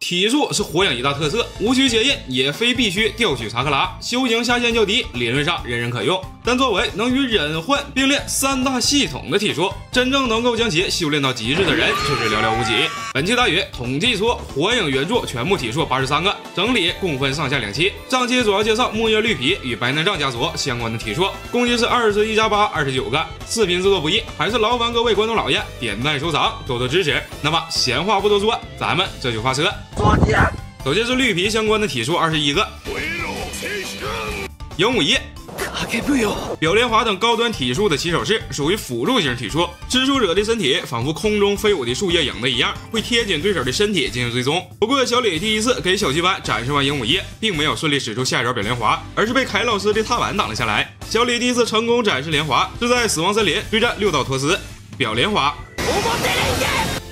体术是火影一大特色，无需结印，也非必须调取查克拉，修行下限较低，理论上人人可用。但作为能与忍混并列三大系统的体术，真正能够将其修炼到极致的人却是寥寥无几。本期大宇统计出火影原著全部体术八十三个，整理共分上下两期。上期主要介绍木叶绿皮与白内障家族相关的体术，共计是二十一加八，二十九个。视频制作不易，还是劳烦各位观众老爷点赞收藏，多多支持。那么闲话不多说，咱们这就发车。首先是绿皮相关的体术二十一个，影武一。表莲华等高端体术的起手式属于辅助型体术，施术者的身体仿佛空中飞舞的树叶影子一样，会贴紧对手的身体进行追踪。不过小李第一次给小鸡班展示完影武一，并没有顺利使出下一招表莲华，而是被凯老师的踏板挡了下来。小李第一次成功展示莲华是在死亡森林对战六道托斯，表莲华。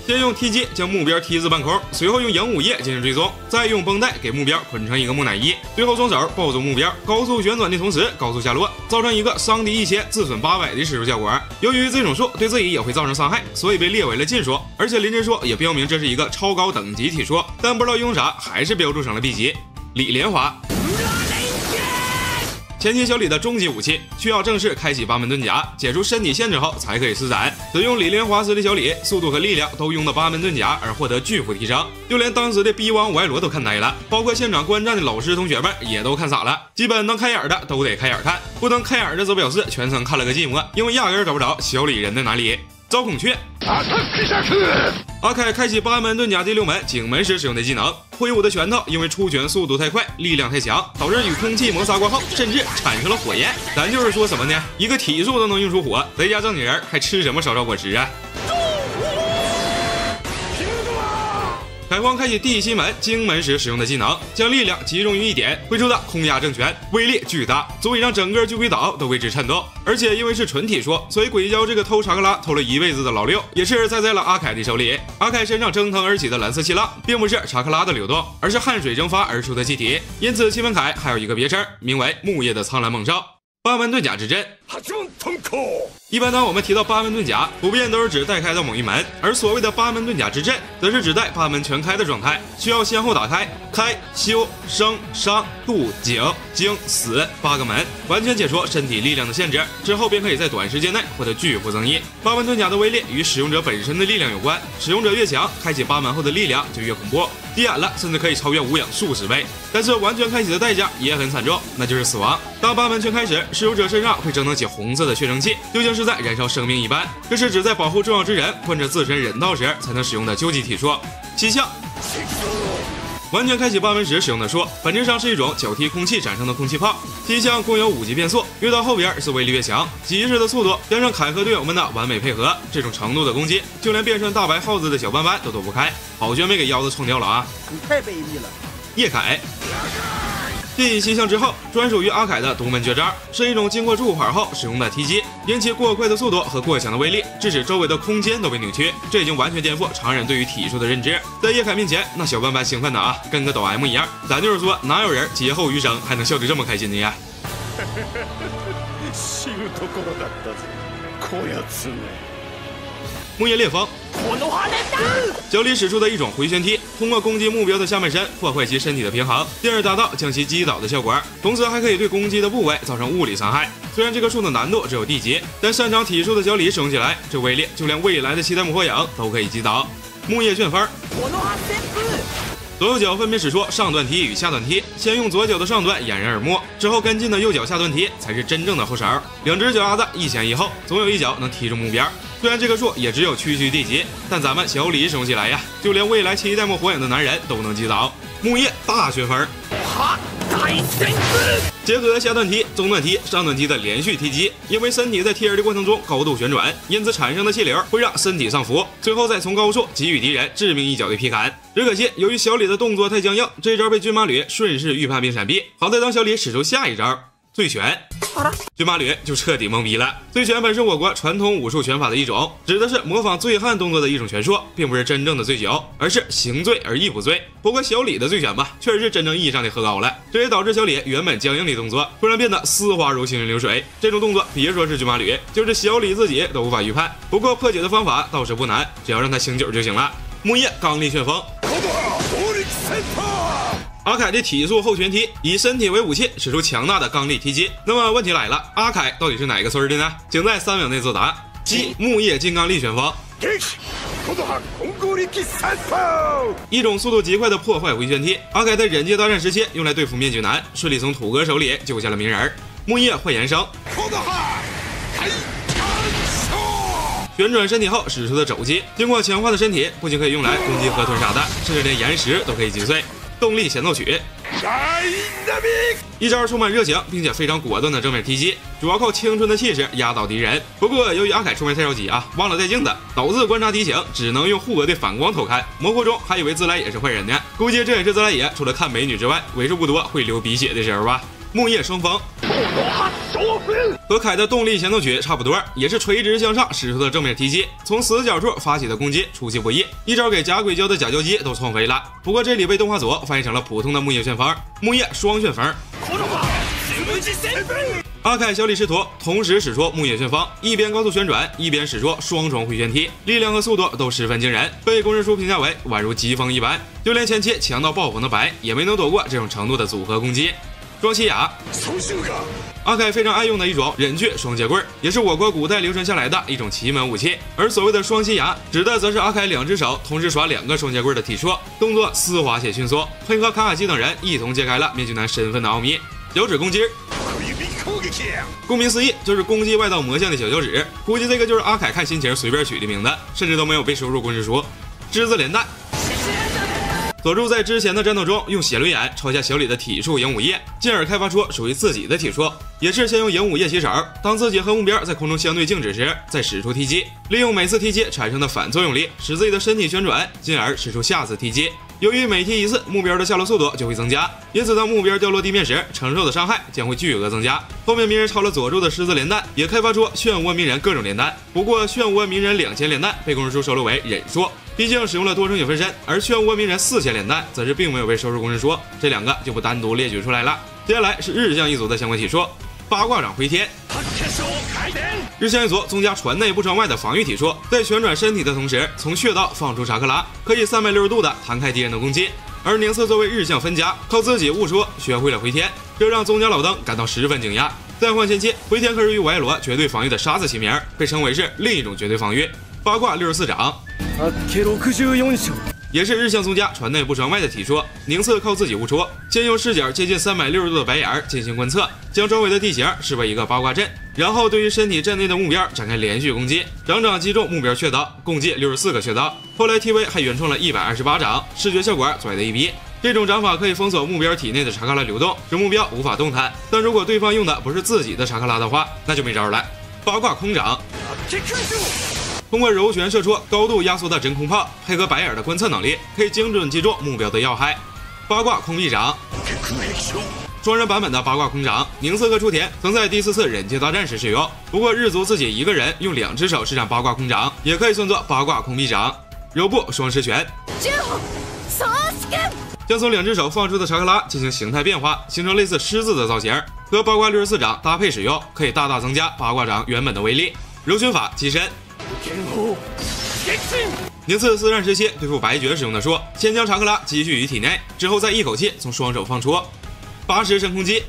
先用踢击将目标踢至半空，随后用影武叶进行追踪，再用绷带给目标捆成一个木乃伊，最后双手抱住目标，高速旋转的同时高速下落，造成一个伤敌一千自损八百的使术效果。由于这种术对自己也会造成伤害，所以被列为了禁术。而且林真说也标明这是一个超高等级体术，但不知道用啥还是标注成了 B 级。李莲华。前期小李的终极武器需要正式开启八门遁甲，解除身体限制后才可以施展。使用李莲华时的小李，速度和力量都用到八门遁甲而获得巨幅提升，就连当时的逼王五爱罗都看呆了，包括现场观战的老师同学们也都看傻了。基本能开眼的都得开眼看，不能开眼的则表示全程看了个寂寞，因为压根找不着小李人在哪里。招孔雀。阿凯开启八门遁甲第六门景门时使用的技能，挥舞的拳头因为出拳速度太快，力量太强，导致与空气摩擦过后，甚至产生了火焰。咱就是说什么呢？一个体术都能用出火，谁家正经人还吃什么烧烧果实啊？海荒开启地心门经门时使用的技能，将力量集中于一点，挥出的空压正拳威力巨大，足以让整个巨龟岛都为之颤动。而且因为是纯体术，所以鬼鲛这个偷查克拉偷了一辈子的老六，也是栽在了阿凯的手里。阿凯身上蒸腾而起的蓝色气浪，并不是查克拉的流动，而是汗水蒸发而出的气体。因此，七门凯还有一个别称，名为木叶的苍蓝猛兽。八门遁甲之阵。一般当我们提到八门遁甲，普遍都是指带开到某一门，而所谓的八门遁甲之阵，则是指代八门全开的状态，需要先后打开开、修、生、伤、度、景、经、死八个门，完全解除身体力量的限制之后，便可以在短时间内获得巨幅增益。八门遁甲的威力与使用者本身的力量有关，使用者越强，开启八门后的力量就越恐怖，低眼了甚至可以超越无影数十倍。但是完全开启的代价也很惨重，那就是死亡。当八门全开时，使用者身上会蒸腾起红色的血蒸气，就像是在燃烧生命一般。这是指在保护重要之人或者自身人道时才能使用的究极体术。七象。完全开启八门时使用的术，本质上是一种脚踢空气产生的空气炮。七象共有五级变速，越到后边是威力越强，极致的速度加上凯和队友们的完美配合，这种程度的攻击，就连变身大白耗子的小斑斑都躲不开。好悬没给腰子冲掉了啊！你太卑鄙了，叶凯。继西向之后，专属于阿凯的独门绝招，是一种经过注牌后使用的踢击，因其过快的速度和过强的威力，致使周围的空间都被扭曲，这已经完全颠覆常人对于体术的认知。在叶凯面前，那小笨班兴奋的啊，跟个抖 M 一样。咱就是说，哪有人劫后余生还能笑得这么开心的呀？木叶烈风，小李使出的一种回旋踢，通过攻击目标的下半身，破坏其身体的平衡，进而达到将其击倒的效果。同时还可以对攻击的部位造成物理伤害。虽然这个术的难度只有地级，但擅长体术的小李使用起来，这威力就连未来的七代目火影都可以击倒。木叶旋风。左右脚分别使出上段踢与下段踢，先用左脚的上段掩人耳目，之后跟进的右脚下段踢才是真正的后手。两只脚丫子一前一后，总有一脚能踢中目标。虽然这个数也只有区区地级，但咱们小李使用起来呀，就连未来七代目火影的男人都能击倒。木叶大学分，哈。结合下段踢、中段踢、上段踢的连续踢击，因为身体在踢人的过程中高度旋转，因此产生的气流会让身体上浮，最后再从高处给予敌人致命一脚的劈砍。只可惜，由于小李的动作太僵硬，这招被军马吕顺势预判并闪避。好在当小李使出下一招醉拳。军马吕就彻底懵逼了。醉拳本是我国传统武术拳法的一种，指的是模仿醉汉动作的一种拳术，并不是真正的醉酒，而是行醉而意不醉。不过小李的醉拳吧，确实是真正意义上的喝高了，这也导致小李原本僵硬的动作突然变得丝滑如行云流水。这种动作，别说是军马吕，就是小李自己都无法预判。不过破解的方法倒是不难，只要让他醒酒就行了。木叶刚力旋风。阿凯的体术后旋踢，以身体为武器，使出强大的刚力踢击。那么问题来了，阿凯到底是哪个村的呢？请在三秒内作答。即木叶金刚力旋风，一种速度极快的破坏回旋踢。阿凯在忍界大战时期用来对付面具男，顺利从土哥手里救下了鸣人。木叶幻延生。旋转身体后使出的肘击，经过强化的身体不仅可以用来攻击河豚啥的，甚至连岩石都可以击碎。动力前奏曲，一招充满热情并且非常果断的正面踢击，主要靠青春的气势压倒敌人。不过由于阿凯出门太着急啊，忘了带镜子，导致观察敌情只能用护额的反光偷看，模糊中还以为自来也是坏人呢。估计这也是自来也除了看美女之外，为数不多会流鼻血的时候吧。木叶双峰。和凯的动力前奏曲差不多，也是垂直向上使出的正面踢击，从死角处发起的攻击出其不意，一招给假鬼鲛的假胶机都撞飞了。不过这里被动画组翻译成了普通的木叶旋风，木叶双旋风。阿凯小李师徒同时使出木叶旋风，一边高速旋转，一边使出双重回旋踢，力量和速度都十分惊人，被工人叔评价为宛如疾风一般。就连前期强到爆棚的白也没能躲过这种程度的组合攻击。双栖雅，阿凯非常爱用的一种忍具双截棍，也是我国古代流传下来的一种奇门武器。而所谓的双膝牙，指的则是阿凯两只手同时耍两个双截棍的体术，动作丝滑且迅速，配合卡卡西等人一同揭开了面具男身份的奥秘。脚趾攻击，顾名思义就是攻击外道魔像的小脚趾，估计这个就是阿凯看心情随便取的名字，甚至都没有被收入公式书。之字连弹。佐助在之前的战斗中用写轮眼抄下小李的体术影武叶，进而开发出属于自己的体术，也是先用影武叶起手，当自己和目标在空中相对静止时，再使出踢击，利用每次踢击产生的反作用力，使自己的身体旋转，进而使出下次踢击。由于每踢一次，目标的下落速度就会增加，因此当目标掉落地面时，承受的伤害将会巨额增加。后面鸣人抄了佐助的狮子连弹，也开发出漩涡鸣人各种连弹，不过漩涡鸣人两千连弹被工人叔收录为忍术。毕竟使用了多重影分身，而漩涡鸣人四千连弹则是并没有被收入公式说，这两个就不单独列举出来了。接下来是日向一族的相关体术，八卦掌回天。日向一族宗家传内不传外的防御体术，在旋转身体的同时，从穴道放出查克拉，可以三百六十度的弹开敌人的攻击。而宁次作为日向分家，靠自己悟出学会了回天，这让宗家老登感到十分惊讶。再换前期，回天可是与歪罗绝对防御的沙子齐名，被称为是另一种绝对防御。八卦六十四掌。也是日向宗家传内不传外的体术。宁次靠自己悟出，先用视角接近三百六十度的白眼进行观测，将周围的地形视为一个八卦阵，然后对于身体阵内的目标展开连续攻击，掌掌击中目标穴道，共计六十四个穴道。后来 TV 还原创了一百二十八掌，视觉效果拽的一逼。这种掌法可以封锁目标体内的查克拉流动，使目标无法动弹。但如果对方用的不是自己的查克拉的话，那就没招了。八卦空掌。通过柔旋射出高度压缩的真空炮，配合白眼的观测能力，可以精准击中目标的要害。八卦空臂掌，双人版本的八卦空掌，宁次和出田曾在第四次忍界大战时使用。不过日族自己一个人用两只手施展八卦空掌，也可以算作八卦空臂掌。柔步双狮拳，将从两只手放出的查克拉进行形态变化，形成类似狮子的造型，和八卦六十四掌搭配使用，可以大大增加八卦掌原本的威力。柔拳法机身。宁次四战时期对付白绝使用的术，先将查克拉积蓄于体内，之后再一口气从双手放出。八十升空击，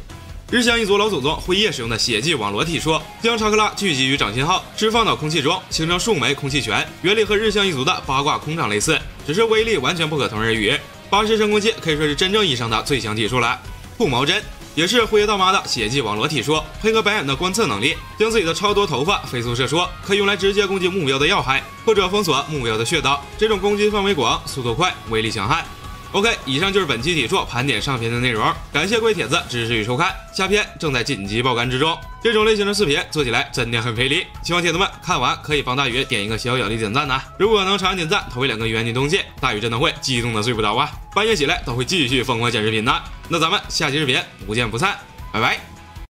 日向一族老祖宗辉夜使用的血迹网罗体术，将查克拉聚集于掌心后释放到空气中，形成数枚空气拳，原理和日向一族的八卦空掌类似，只是威力完全不可同日语。八十升空击可以说是真正意义上的最强体术了。护毛针。也是辉夜大妈的血迹网罗体术，配合白眼的观测能力，将自己的超多头发飞速射出，可以用来直接攻击目标的要害，或者封锁目标的穴道。这种攻击范围广，速度快，威力强悍。OK，以上就是本期体硕盘点上篇的内容，感谢各位铁子支持与收看，下篇正在紧急爆肝之中。这种类型的视频做起来真的很费力，希望铁子们看完可以帮大宇点一个小小的点赞呐！如果能长按点赞，投喂两个元气东西，大宇真的会激动的睡不着啊！半夜起来都会继续疯狂剪视频的。那咱们下期视频不见不散，拜拜。